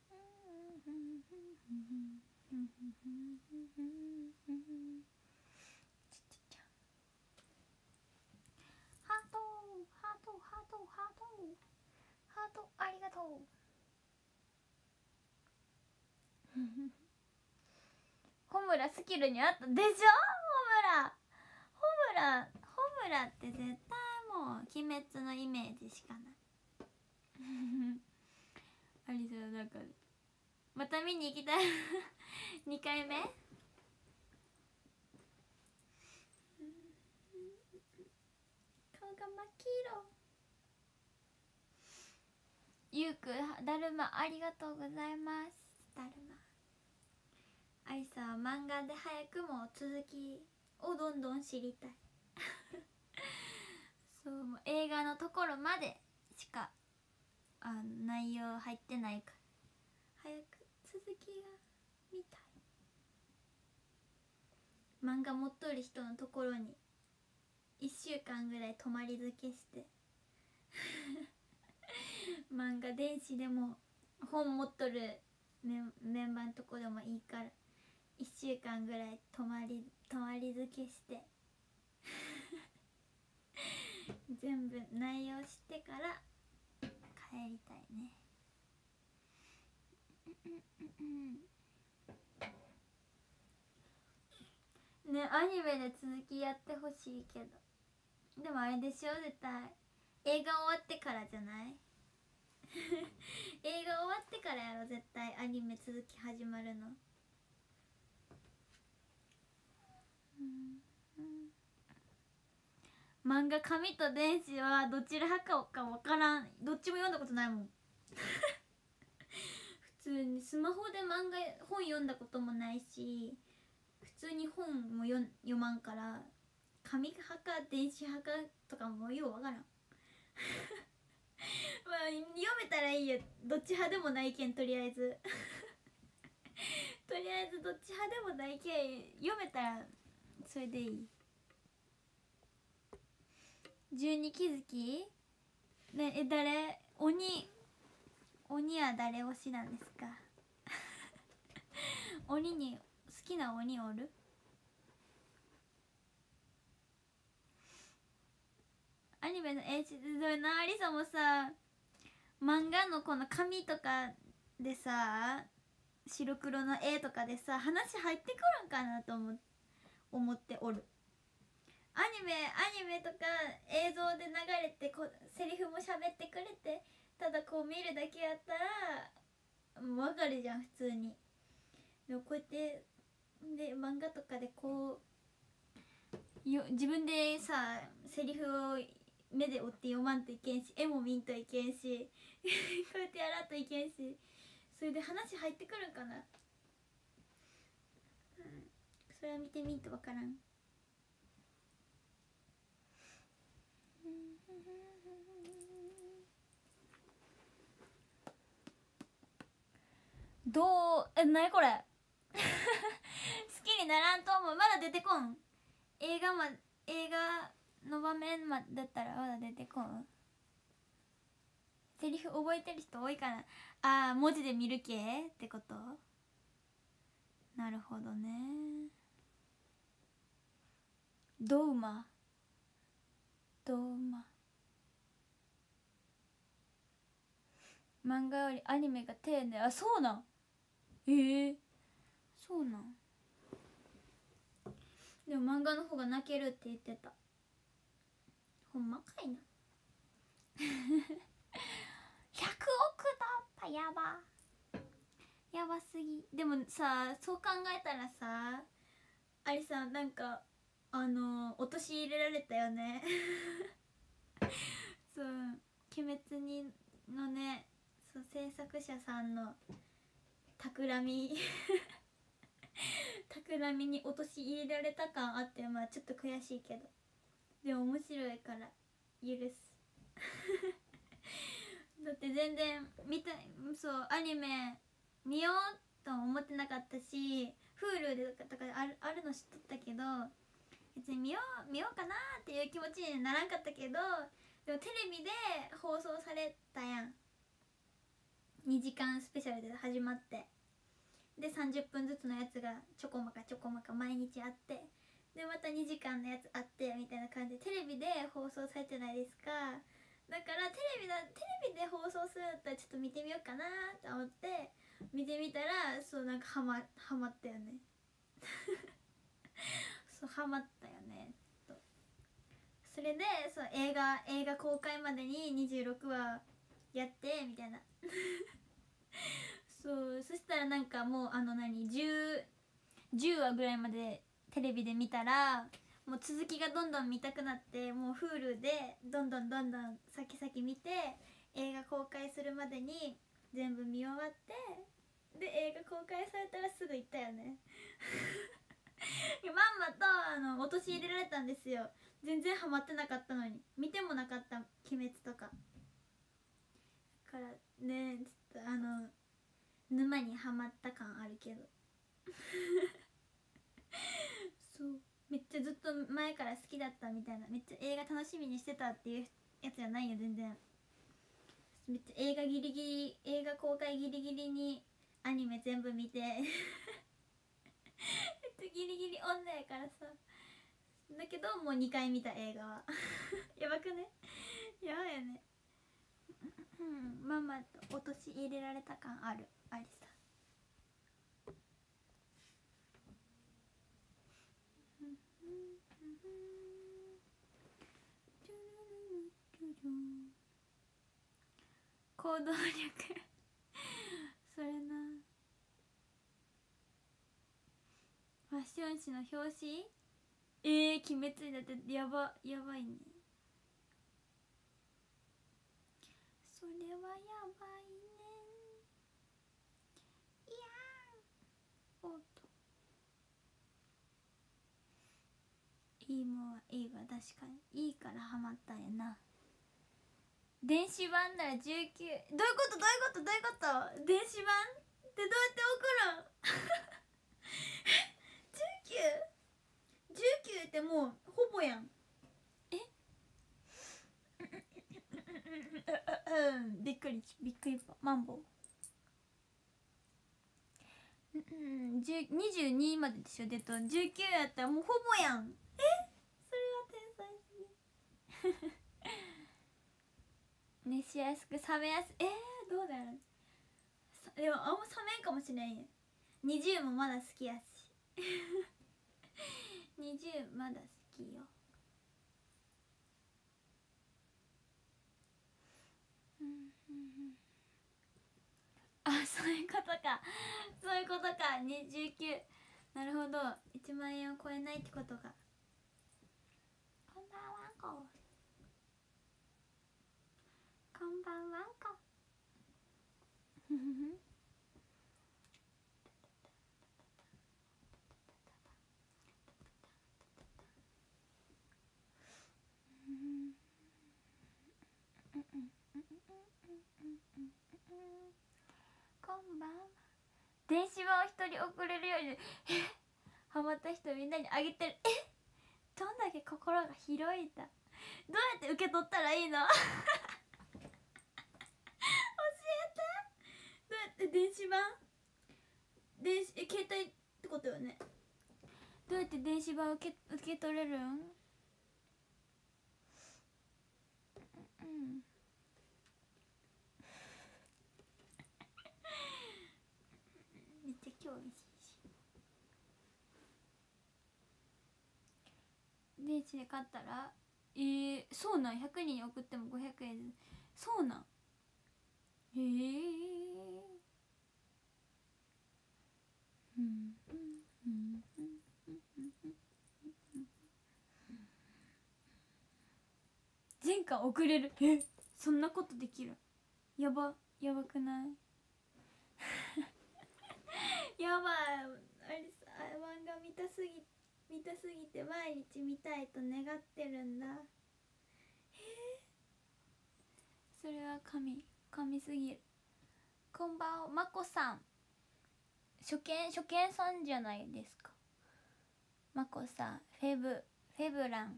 <laughs> ハートハートハートハート。ハートありがとう。<laughs> ホムラスキルにあったでしょ？ホムラ。ホムラホムラって絶対もう鬼滅のイメージしかない。<laughs> ありそうなんかまた見に行きたい。<laughs> 2回目？顔が真っ黄色。ゆうくだるまありがとうございます。だるま。ありさは漫画で早くも続きをどんどん知りたい。<laughs> そうもう映画のところまでしかあ内容入ってないから。早く続きが見たい。漫画持っとる人のところに1週間ぐらい泊まり付けして。<laughs> <laughs> 漫画電子でも本持っとるメンメンバーのとこでもいいから1週間ぐらい泊まり泊まり付けして <laughs> 全部内容してから帰りたいね。ねアニメで続きやってほしいけど。でもあれでしょ？絶対。映画終わってからじゃない？<laughs> 映画終わってからやろ絶対アニメ続き始まるの。漫画紙と電子はどちら派か分からん。どっちも読んだことないもん。<laughs> 普通にスマホで漫画本読んだこともないし普通に本も読まんから紙派か電子派かとかもようわからん。<laughs> まあ読めたらいいよ。どっち派でもないけんとりあえず。<laughs> とりあえずどっち派でもないけん読めたらそれでいい。十二気づき？ねえ誰？鬼。鬼は誰推しなんですか？<laughs> 鬼に好きな鬼おる？アニメのえちそれなありさもさ漫画のこの紙とかでさ白黒の絵とかでさ話入ってくるんかなと思思っておる。アニメアニメとか映像で流れてこセリフも喋ってくれてただこう見るだけやったらもうわかるじゃん普通に。でもこうやってで漫画とかでこうよ自分でさセリフを目で追って読まんといけんし絵も見んといけんし <laughs> こうやってやらんといけんしそれで話入ってくるんかな、うん、それは見てみんとわからん。どうえなにこれ？<laughs> 好きにならんと思う。まだ出てこん。映画ま映画の場面まだったらまだ出てこん？セリフ覚えてる人多いかな？ああ文字で見る系ってこと？なるほどね。ドウマ。ドウマ。漫画よりアニメが丁寧。あそうなん。ええー、そうなん。でも漫画の方が泣けるって言ってた。ほんまかいな。100億突破やば。やばすぎ。でもさそう考えたらさあれさなんかあの陥れられたよね。<laughs> そう「鬼滅に」のねそう制作者さんの企み。<laughs> 企みに陥れられた感あってまあちょっと悔しいけど。でも面白いから許す。<laughs> だって全然見たそうアニメ見ようと思ってなかったし Hulu でとかあるあるの知っとったけど別に見よう見ようかなっていう気持ちにならんかったけどでもテレビで放送されたやん。2時間スペシャルで始まって。で30分ずつのやつがちょこまかちょこまか毎日あって。でまた2時間のやつあってみたいな感じでテレビで放送されてないですか？だからテレビだテレビで放送するんだったらちょっと見てみようかなと思って見てみたらそうなんかハマハマったよね。<laughs> そうハマったよね。と。それでそう映画映画公開までに26話やってみたいな。<laughs> そうそしたらなんかもうあの何 10, 10話ぐらいまでテレビで見たらもう続きがどんどん見たくなってもう Hulu でどんどんどんどん先々見て映画公開するまでに全部見終わってで映画公開されたらすぐ行ったよね。<laughs> まんまとあの落とし入れられたんですよ。全然ハマってなかったのに。見てもなかった「鬼滅」とか。だからねちょっとあの沼にはまった感あるけど。<laughs> めっちゃずっと前から好きだったみたいなめっちゃ映画楽しみにしてたっていうやつじゃないよ全然。めっちゃ映画ギリギリ映画公開ギリギリにアニメ全部見て。めっちゃギリギリ女やからさ。だけどもう2回見た映画は。<laughs> やばくね？やばいよね。うんママと落とし入れられた感ある。ありさ行動力。<laughs> それな。ファッション誌の表紙？ええー、鬼滅だってやばやばいね。それはやばいね。いやおっと。いいもんはいいわ確かに。いいからハマったんやな。電子版なら19どういうこと？どういうこと？どういうこと？電子版？ってどうやって送るん？<laughs> 19?19 ってもうほぼやん。え？びっくり。びっくり。マンボウ。うん。22まででしょ？出と19やったらもうほぼやん。え？それは天才すぎ熱しやすく冷めやすえー、どうだろう。でもあんま冷めんかもしれんよ。20もまだ好きやし。<laughs> 20まだ好きよ。あそういうことか。そういうことか。29なるほど。1万円を超えないってことか。こんばんはここんばんはん。ここんばんは。電子版を一人送れるように。<laughs> ハマった人みんなにあげてる。え <laughs> どんだけ心が広いんだ。どうやって受け取ったらいいの <laughs> 教えて電子版？電子え携帯ってことよね？どうやって電子版受け受け取れるん？うん。めっちゃ興味津々。電池で買ったら？えー、そうなん？100人に送っても500円。そうなん？へえうんうんうん全巻送れるえそんなことできるやばやばくないやばいあれさ漫画見たすぎ見たすぎて毎日見たいと願ってるんだへえそれは神神すぎるこんばんはまこさん初見初見さんじゃないですか。まこさんフェブフェブラン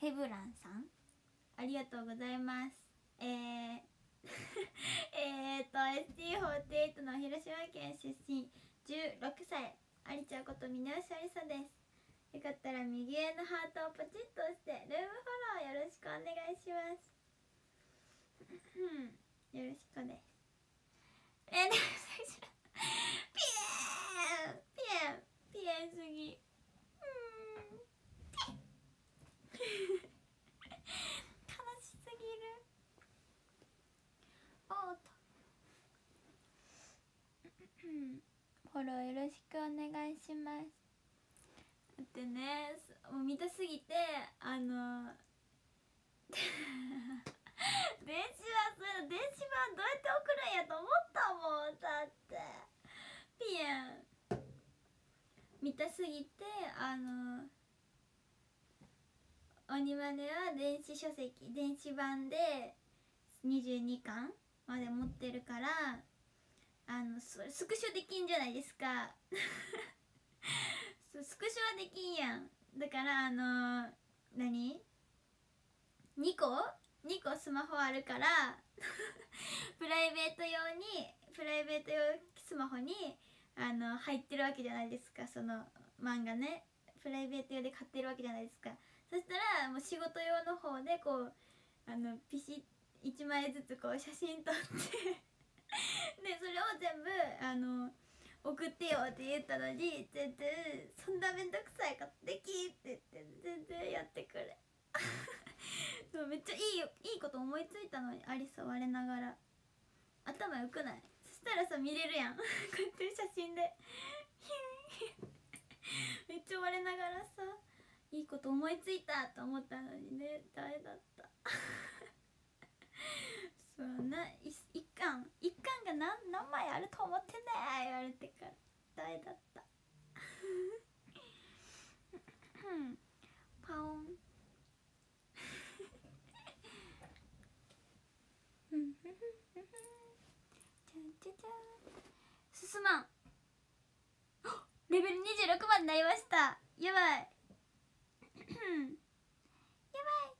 フェブランさん？ありがとうございます。えー <laughs> えーと ST48 の広島県出身16歳ありちゃんこと峰吉ありさです。よかったら右上のハートをポチッと押してルームフォローよろしくお願いします。うんよろしくですえー、でピエンピエンピエンすぎ。うん。悲しすぎる。おっと。フォローよろしくお願いします。だってねもう見たすぎてあの <laughs> 電子はそれ電子版どうやって送るんやと思ったもんだってピエン見たすぎてあの鬼マネは電子書籍電子版で22巻まで持ってるからあのそれスクショできんじゃないですか <laughs> スクショはできんやんだからあの何 ?2 個 ?2 個スマホあるから <laughs> プライベート用にプライベート用スマホにあの入ってるわけじゃないですか。その漫画ね。プライベート用で買ってるわけじゃないですか。そしたらもう仕事用の方でこうあのピシッ1枚ずつこう写真撮って。<laughs> でそれを全部あの送ってよって言ったのに全然そんな面倒くさいことできって言って全然やってくれ。<laughs> めっちゃいいよいいこと思いついたのにアリス我ながら。頭よくない？したらさ見れるやん。<laughs> こうやって写真で。<laughs> めっちゃ我ながらさいいこと思いついたと思ったのにね。誰だった？<laughs> そうな。い一巻一巻が何何枚あると思ってね言われてから。誰だった？パオンうん。進まん。<gasps> レベル26までなりました。やばい。<coughs> やばい。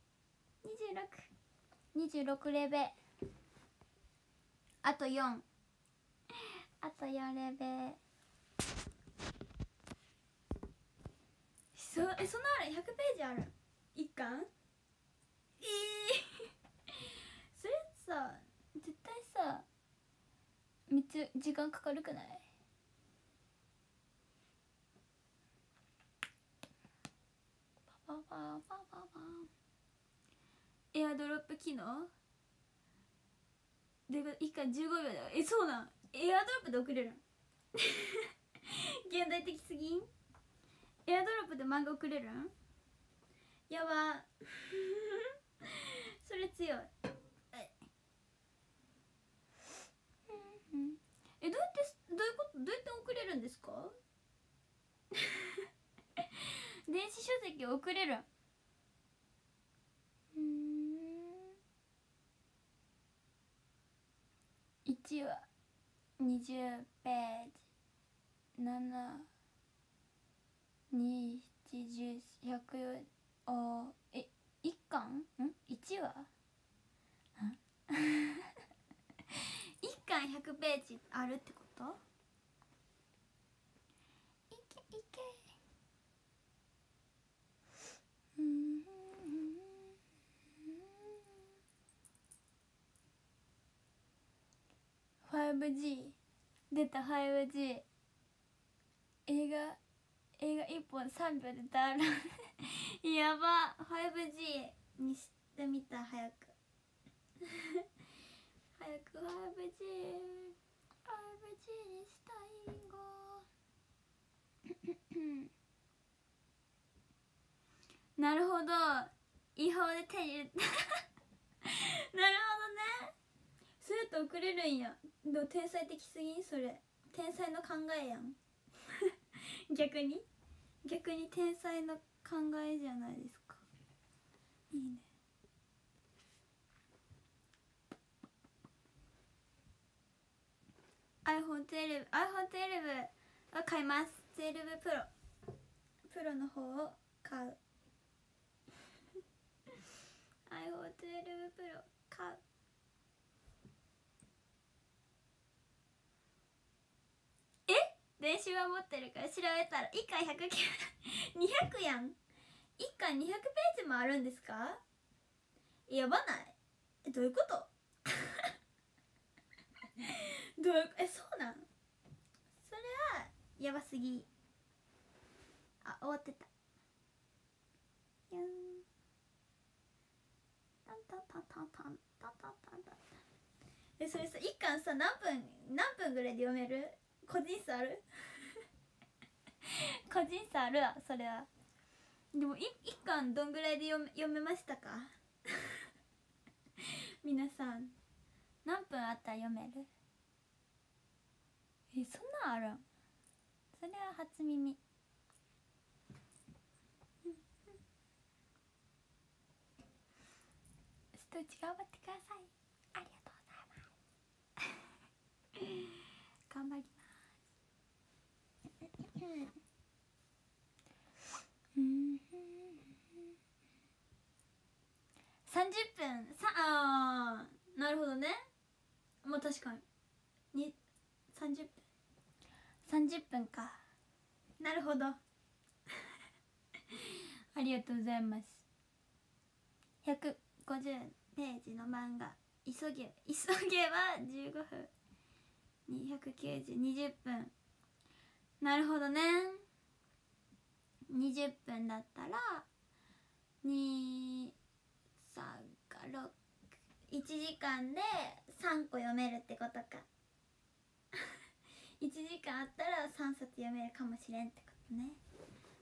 2626レベあと4 <coughs> あと4レベそえそんなある100ページある。一巻？えー、<laughs> それさ絶対さめっちゃ時間かかるくない？パパパパパパ。エアドロップ機能？で1回15秒だよ。えそうなん。エアドロップで送れるん <laughs> 現代的すぎん？エアドロップで漫画送れるん？やば。<laughs> それ強い。えどうやってどういうことどうやって送れるんですか？<laughs> 電子書籍送れる。うん。1話20ページ7 2 7 1 0 0あえ一巻？ん？一話？一 <laughs> 巻100ページあるってこと？いけいけ。うん。5G 出た 5G 映画映画1本3秒でダウンロード。<laughs> やば。5G にしてみた早く早く 5G5G にしたいが <coughs> なるほど。違法で手に入れた。<laughs> なるほどね。それと送れるんや。でも天才的すぎん？それ。天才の考えやん。<laughs> 逆に？逆に天才の考えじゃないですか。いいね。iPhone12 iPhone12 は買います。12プロプロの方を買う。iPhone12 プロ買う。え？電子版持ってるから調べたら1巻100 200やん。1巻200ページもあるんですか？やばない。えどういうこと？<laughs> どういうえそうなんそれはやばすぎ。あ終わってた。やん。タンタンタンタンタンタンタンタンタンえそれさ一巻さ何分何分ぐらいで読める個人差ある個人差あるわそれはでもい一巻どんぐらいで読め読めましたか皆さん何分あったら読めるえそんなんあるん？それは初耳。ストッチ頑張ってください。ありがとうございます。頑張ります。うん。30分さあなるほどねまあ確かにに30分30分か。なるほど。<laughs> ありがとうございます。150ページの漫画「急げ」「急げ」は15分29020分なるほどね。20分だったら2 3か61時間で3個読めるってことか1時間あったら3冊読めるかもしれんってことね。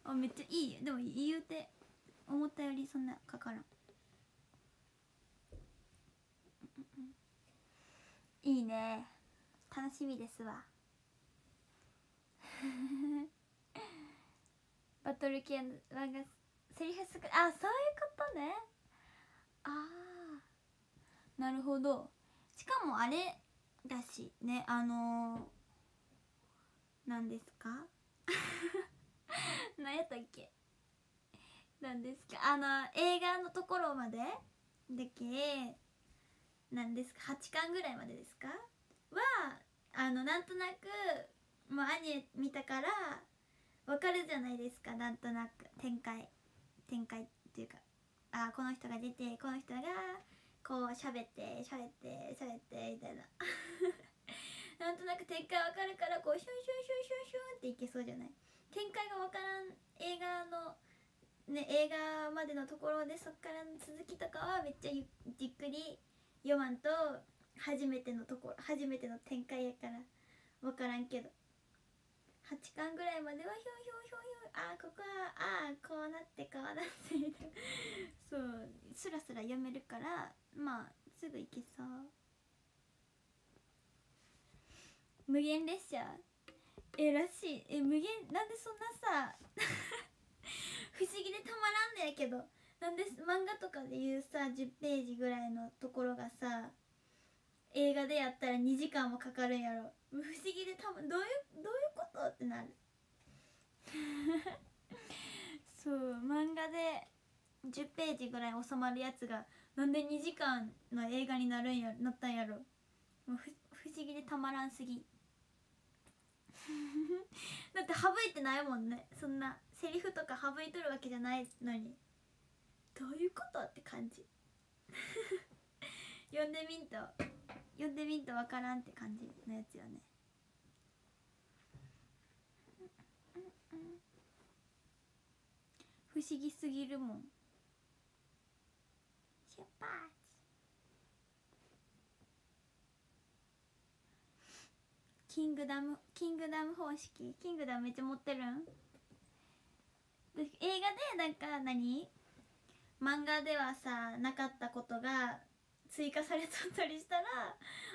あめっちゃいい。でも言うて思ったよりそんなかからんいいね。楽しみですわ。<laughs> バトル系の漫画セリフ少あそういうことね。ああなるほど。しかもあれだしねあの、何ですか？<laughs> 何やったっけ？何ですか？あの映画のところまで？でけ？何ですか？8巻ぐらいまでですか？はあのなんとなくもうアニメ見たからわかるじゃないですか？なんとなく。展開。展開っていうか。あこの人が出てこの人がこう喋って喋って喋ってみたいな。<laughs> <laughs> なんとなく展開わかるからこうシュンシュンシュンシュンシュンっていけそうじゃない？展開がわからん映画のね映画までのところでそっからの続きとかはめっちゃじっくり読まんと初めてのところ初めての展開やから分からんけど。8巻ぐらいまではひょんひょんひょんひょんあーここはああこうなってこうなってみたいな。そうスラスラ読めるからまあすぐ行けそう。無限列車。えらしい。え無限なんでそんなさ <laughs> 不思議でたまらんのやけど。なんで漫画とかでいうさ10ページぐらいのところがさ映画でやったら2時間もかかるんやろ。不思議でたまどういうどういうことってなる。<laughs> そう漫画で10ページぐらい収まるやつがなんで2時間の映画になるんやなったんやろ。もう不思議でたまらんすぎ。<laughs> だって省いてないもんね。そんなセリフとか省いとるわけじゃないのに。どういうことって感じ。<laughs> 読んでみんと読んでみんとわからんって感じのやつよね。不思議すぎるもん。出発。キングダムキングダム方式？キングダムめっちゃ持ってるん？映画でなんか何？漫画ではさなかったことが追加されとったりしたら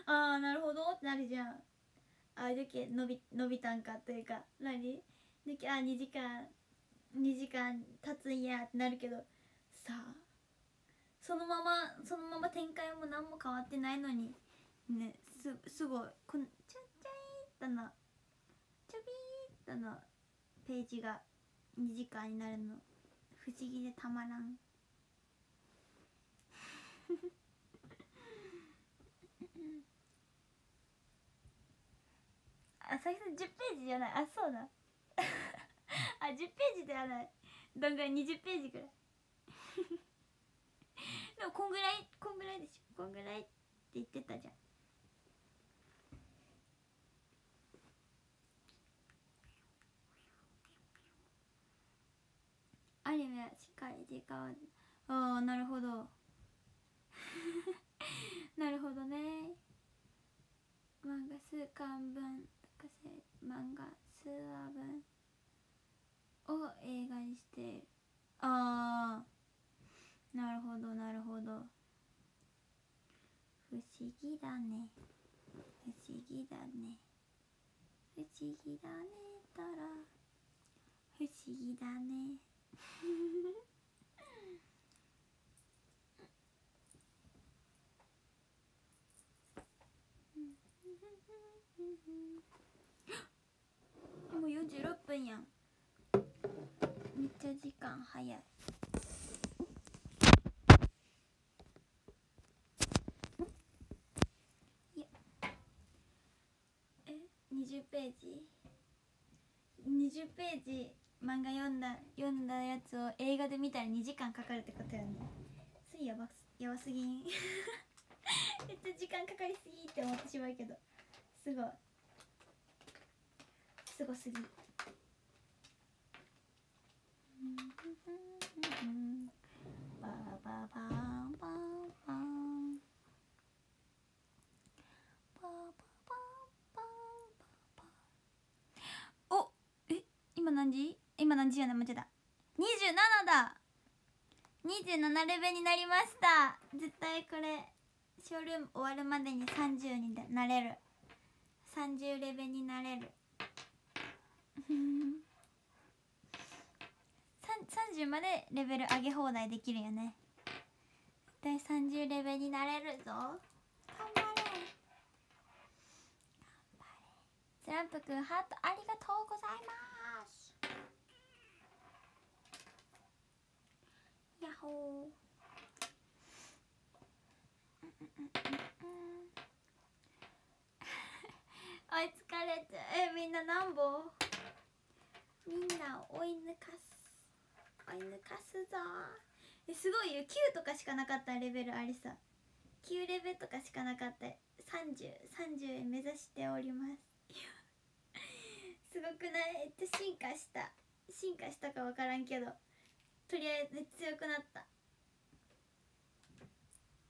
ああなるほどってなるじゃん。あれだけ伸び伸びたんかというか何？だけあ2時間2時間経つんやってなるけどさあそのままそのまま展開も何も変わってないのにねすすごいこのちょっちゃいっとのちょびーっとのページが2時間になるの。不思議でたまらん。<laughs> あ最初10ページじゃない。あそうだ。<laughs> あ10ページではない。どんぐらい？20ページぐらい。<laughs> でもこんぐらいこんぐらいでしょ。こんぐらいって言ってたじゃん。アニメしっかり時間ああなるほど。<laughs> なるほどね。漫画数巻分漫画数話分を映画にしてああなるほどなるほど。不思議だね。不思議だね。不思議だねたら不思議だね。もう46分やん。めっちゃ時間早い。いや。え？20ページ？20ページ漫画読んだ読んだやつを映画で見たら2時間かかるってことよね。ついやばやばすぎん。<laughs> めっちゃ時間かかりすぎって思ってしまうけど。すごい。すごすぎ。バーバーバーバーバーバーおえ今何時今何時やな間違えた27だ27レベルになりました。絶対これショールーム終わるまでに30になれる。30レベルになれる。<laughs> 30までレベル上げ放題できるよね。絶対30レベルになれるぞ。頑張れ。頑張れ。スランプくんハートありがとうございます。ヤッホーおい疲れてえみんななんぼ？みんな追い抜かす。追い抜かすぞ。えすごいよ。9とかしかなかったレベルありさ9レベルとかしかなかった。3030目指しております。<laughs> すごくない？って進化した。進化したか分からんけど。とりあえず強くなった。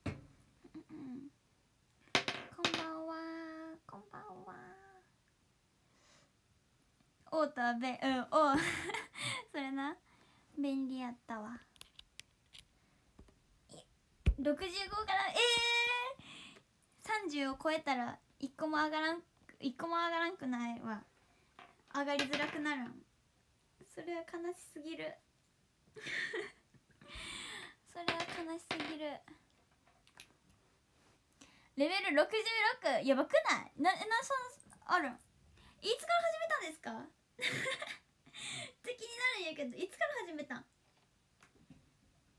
こんばんは。こんばんは。おうとはべうんおう。<laughs> それな。便利やったわ。65からええー、30を超えたら1個も上がらん1個も上がらんくないわ。上がりづらくなるん。それは悲しすぎる。<laughs> それは悲しすぎる。レベル66やばくないななそある？いつから始めたんですか？<laughs> って気になるんやけどいつから始めたん？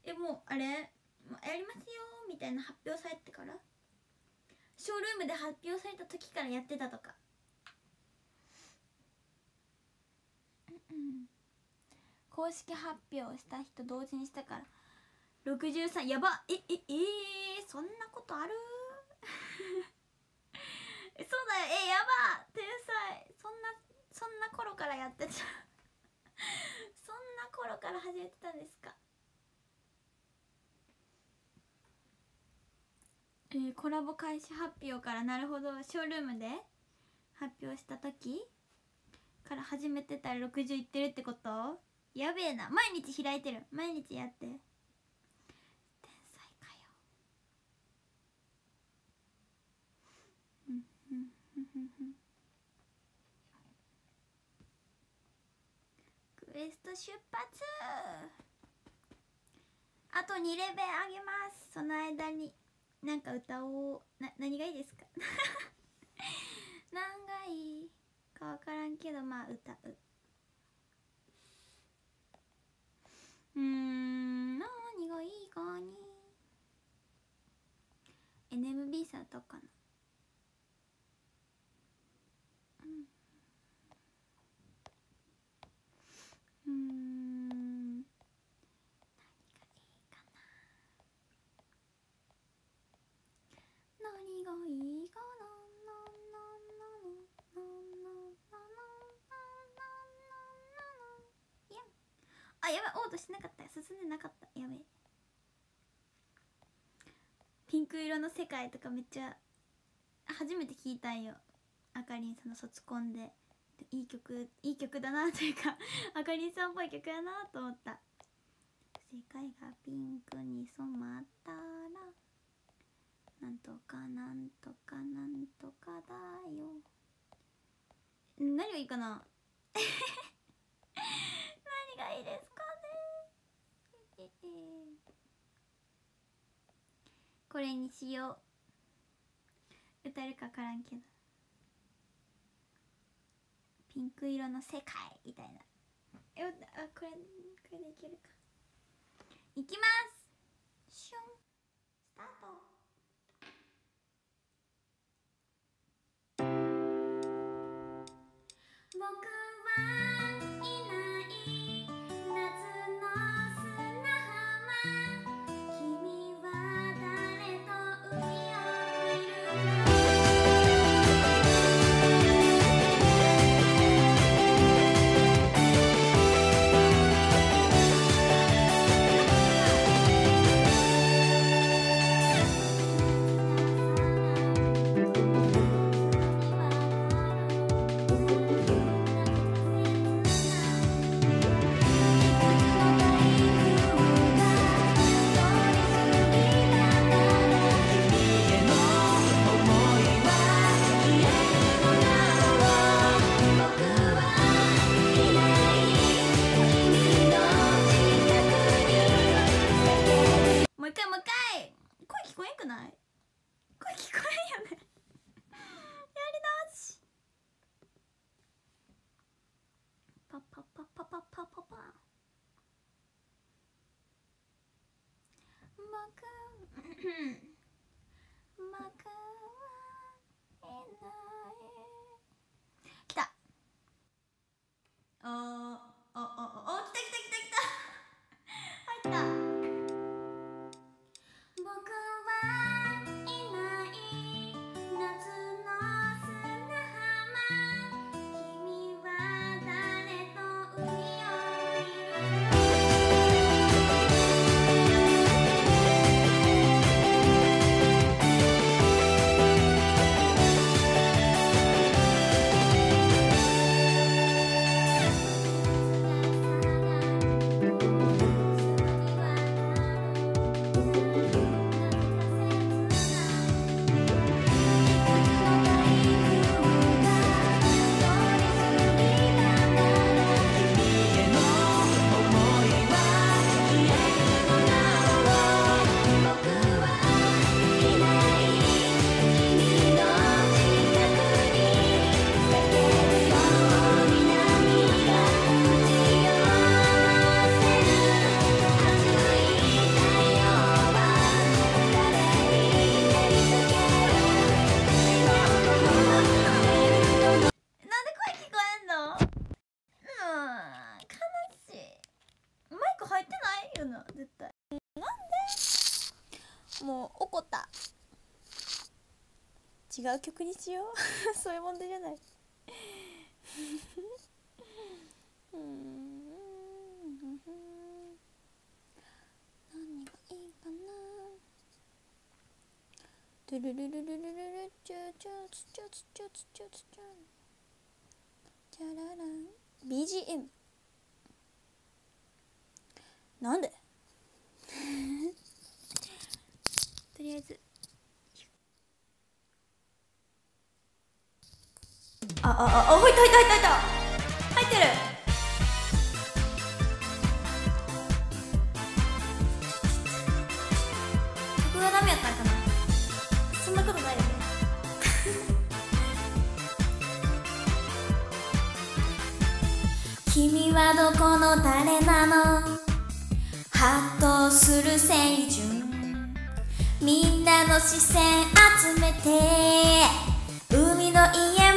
えもうあれ？やりますよみたいな発表されてから？ショールームで発表された時からやってたとか。うん。公式発表した人同時にしたから。63やばえええー、そんなことある？<laughs> そうだよ。えやば。天才。そんなそんな頃からやってた。<laughs> そんな頃から始めてたんですか？えー、コラボ開始発表からなるほど。ショールームで発表した時から始めてたら60いってるってこと？やべえな。毎日開いてる。毎日やって。天才かよ。クエスト出発。あと2レベルあげます。その間になんか歌おう。な何がいいですか？<laughs> 何がいいか分からんけどまあ歌う。うん何がいいかに。NMB さんとかな。うん。うん。何がいいかな。あやばいオートしなかった。進んでなかった。やべピンク色の世界とかめっちゃ初めて聞いたんよ。あかりんさんの卒コンで。いい曲いい曲だなというか <laughs> あかりんさんっぽい曲やなと思った。世界がピンクに染まったらなんとかなんとかなんとかだよ。何がいいかな？<laughs> 何がいいですこれにしよう。歌えるか分からんけど。ピンク色の世界みたいな。えあこれこれでいけるか。いきます。シュン。スタート。僕違う曲にしよう。<laughs> そういう問題じゃない。<laughs> うん。何がいいかな。ドゥルルルルルルルチュチュツチュツチュツチュツチュチャララン BGM なんでとりあえずああああ入った入った入った入った。入ってる。曲がダメやったんかな。そんなことないよね。<laughs> 君はどこの誰なの。ハッとする青春みんなの視線集めて。海の家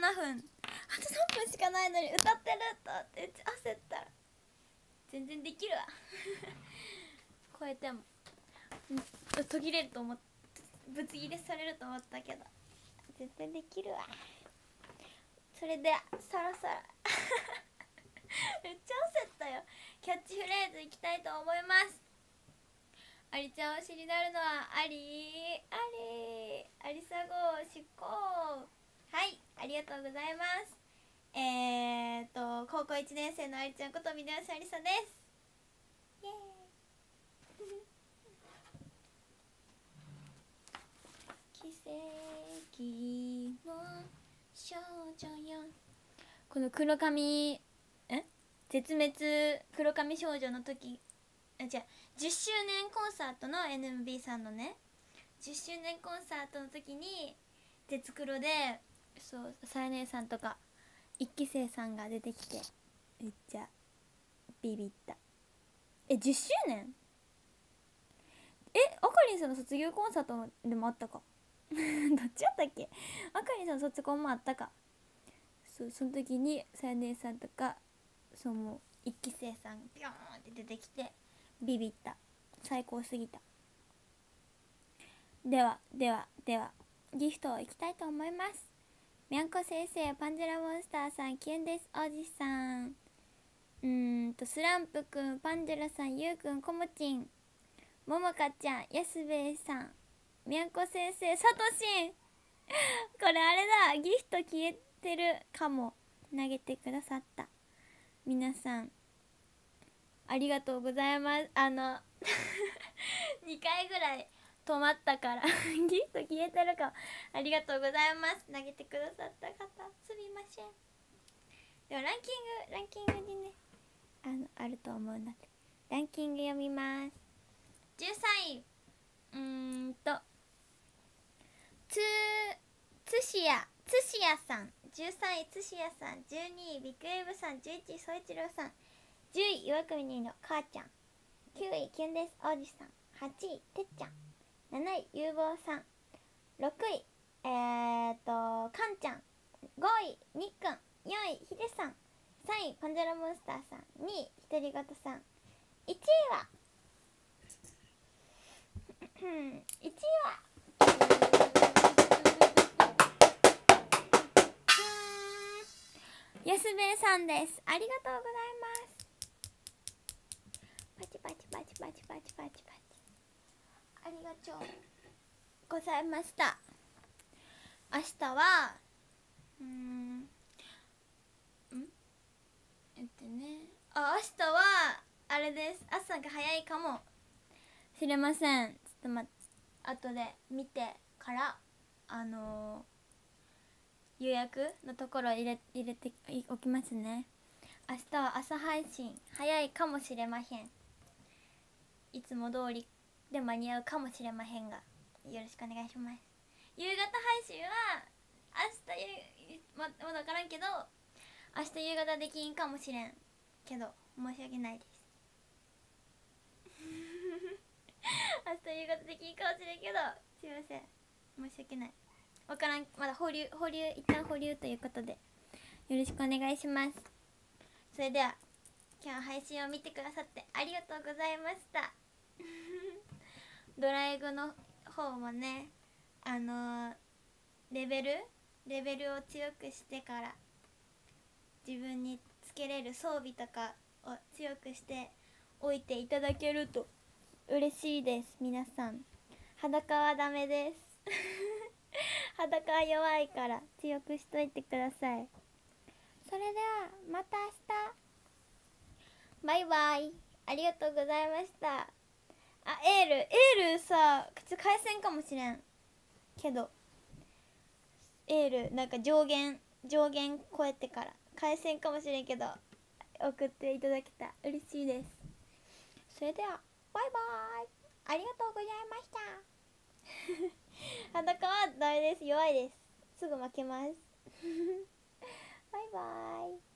分。あと3分しかないのに歌ってるとって焦った。全然できるわ。超えても。途切れると思ってぶつ切れされると思ったけど。絶対できるわ。それでそろそろ。<laughs> めっちゃ焦ったよ。キャッチフレーズいきたいと思います。ありちゃん推しになるのはありありありさご執行はいありがとうございます。えー、っと高校1年生のありちゃんことみなしありさです。イエーイ。<laughs> 奇跡の少女よ。この黒髪え？絶滅黒髪少女の時あ違う。10周年コンサートの NMB さんのね。10周年コンサートの時に絶黒でそうさや姉さんとか一期生さんが出てきてめっちゃビビった。え10周年？えあかりんさんの卒業コンサートでもあったか？<laughs> どっちやったっけ？あかりんさんの卒コンもあったか？そうその時にさや姉さんとかその一期生さんビョーンって出てきてビビった。最高すぎた。ではではではギフトをいきたいと思います。みゃんこ先生パンジェラモンスターさんキュンです。おじさん。うんとスランプくんパンジェラさんゆうくんこもちんももかちゃんやすべえさん。みゃんこ先生さとしんこれあれだ。ギフト消えてるかも。投げてくださった。皆さん。ありがとうございます。あの <laughs> 2回ぐらい止まったから。<laughs> ギフト消えてるかありがとうございます。投げてくださった方。すみません。でもランキングランキングにねあのあると思うのでランキング読みます。13位。うーんと。つつしや。つしやさん。13位。つしやさん。12位。ビッグウェーブさん。11位。そいちろうさん。10位。岩国にの母ちゃん。9位。キュンです。王子さん。8位。てっちゃん。7位ゆうぼうさん。6位。えー、っとかんちゃん。5位。にっくん4位。ひでさん。3位。パンジャラモンスターさん。2位。ひとりごとさん。1位は。1位は。やすべえさんです。ありがとうございます。パチパチパチパチパチパチパチ。ありがとう。ございました。明日はうんん？えっとね。あ明日はあれです。朝が早いかも。しれません。ちょっと待って。後で見てからあのー予約のところ入れ入れておきますね。明日は朝配信。早いかもしれません。いつも通りで間に合うかもしれませんがよろしくお願いします。夕方配信は明日ゆままだ分からんけど明日夕方できんかもしれんけど申し訳ないです。明日夕方できんかもしれんけど <laughs> すいません。申し訳ない。わからんまだ保留保留一旦保留ということでよろしくお願いします。それでは今日配信を見てくださってありがとうございましたドライブの方もねあのーレベルレベルを強くしてから自分につけれる装備とかを強くしておいていただけると嬉しいです皆さん。裸はダメです。<laughs> 裸は弱いから強くしといてください。それではまた明日。バイバイ。ありがとうございました。あエールエールさ口返せんかもしれんけど。エールなんか上限上限超えてから。返せんかもしれんけど送っていただけた。嬉しいです。それではバイバーイ。ありがとうございました。<laughs> 裸はダメです。弱いです。すぐ負けます。<laughs> バイバイ。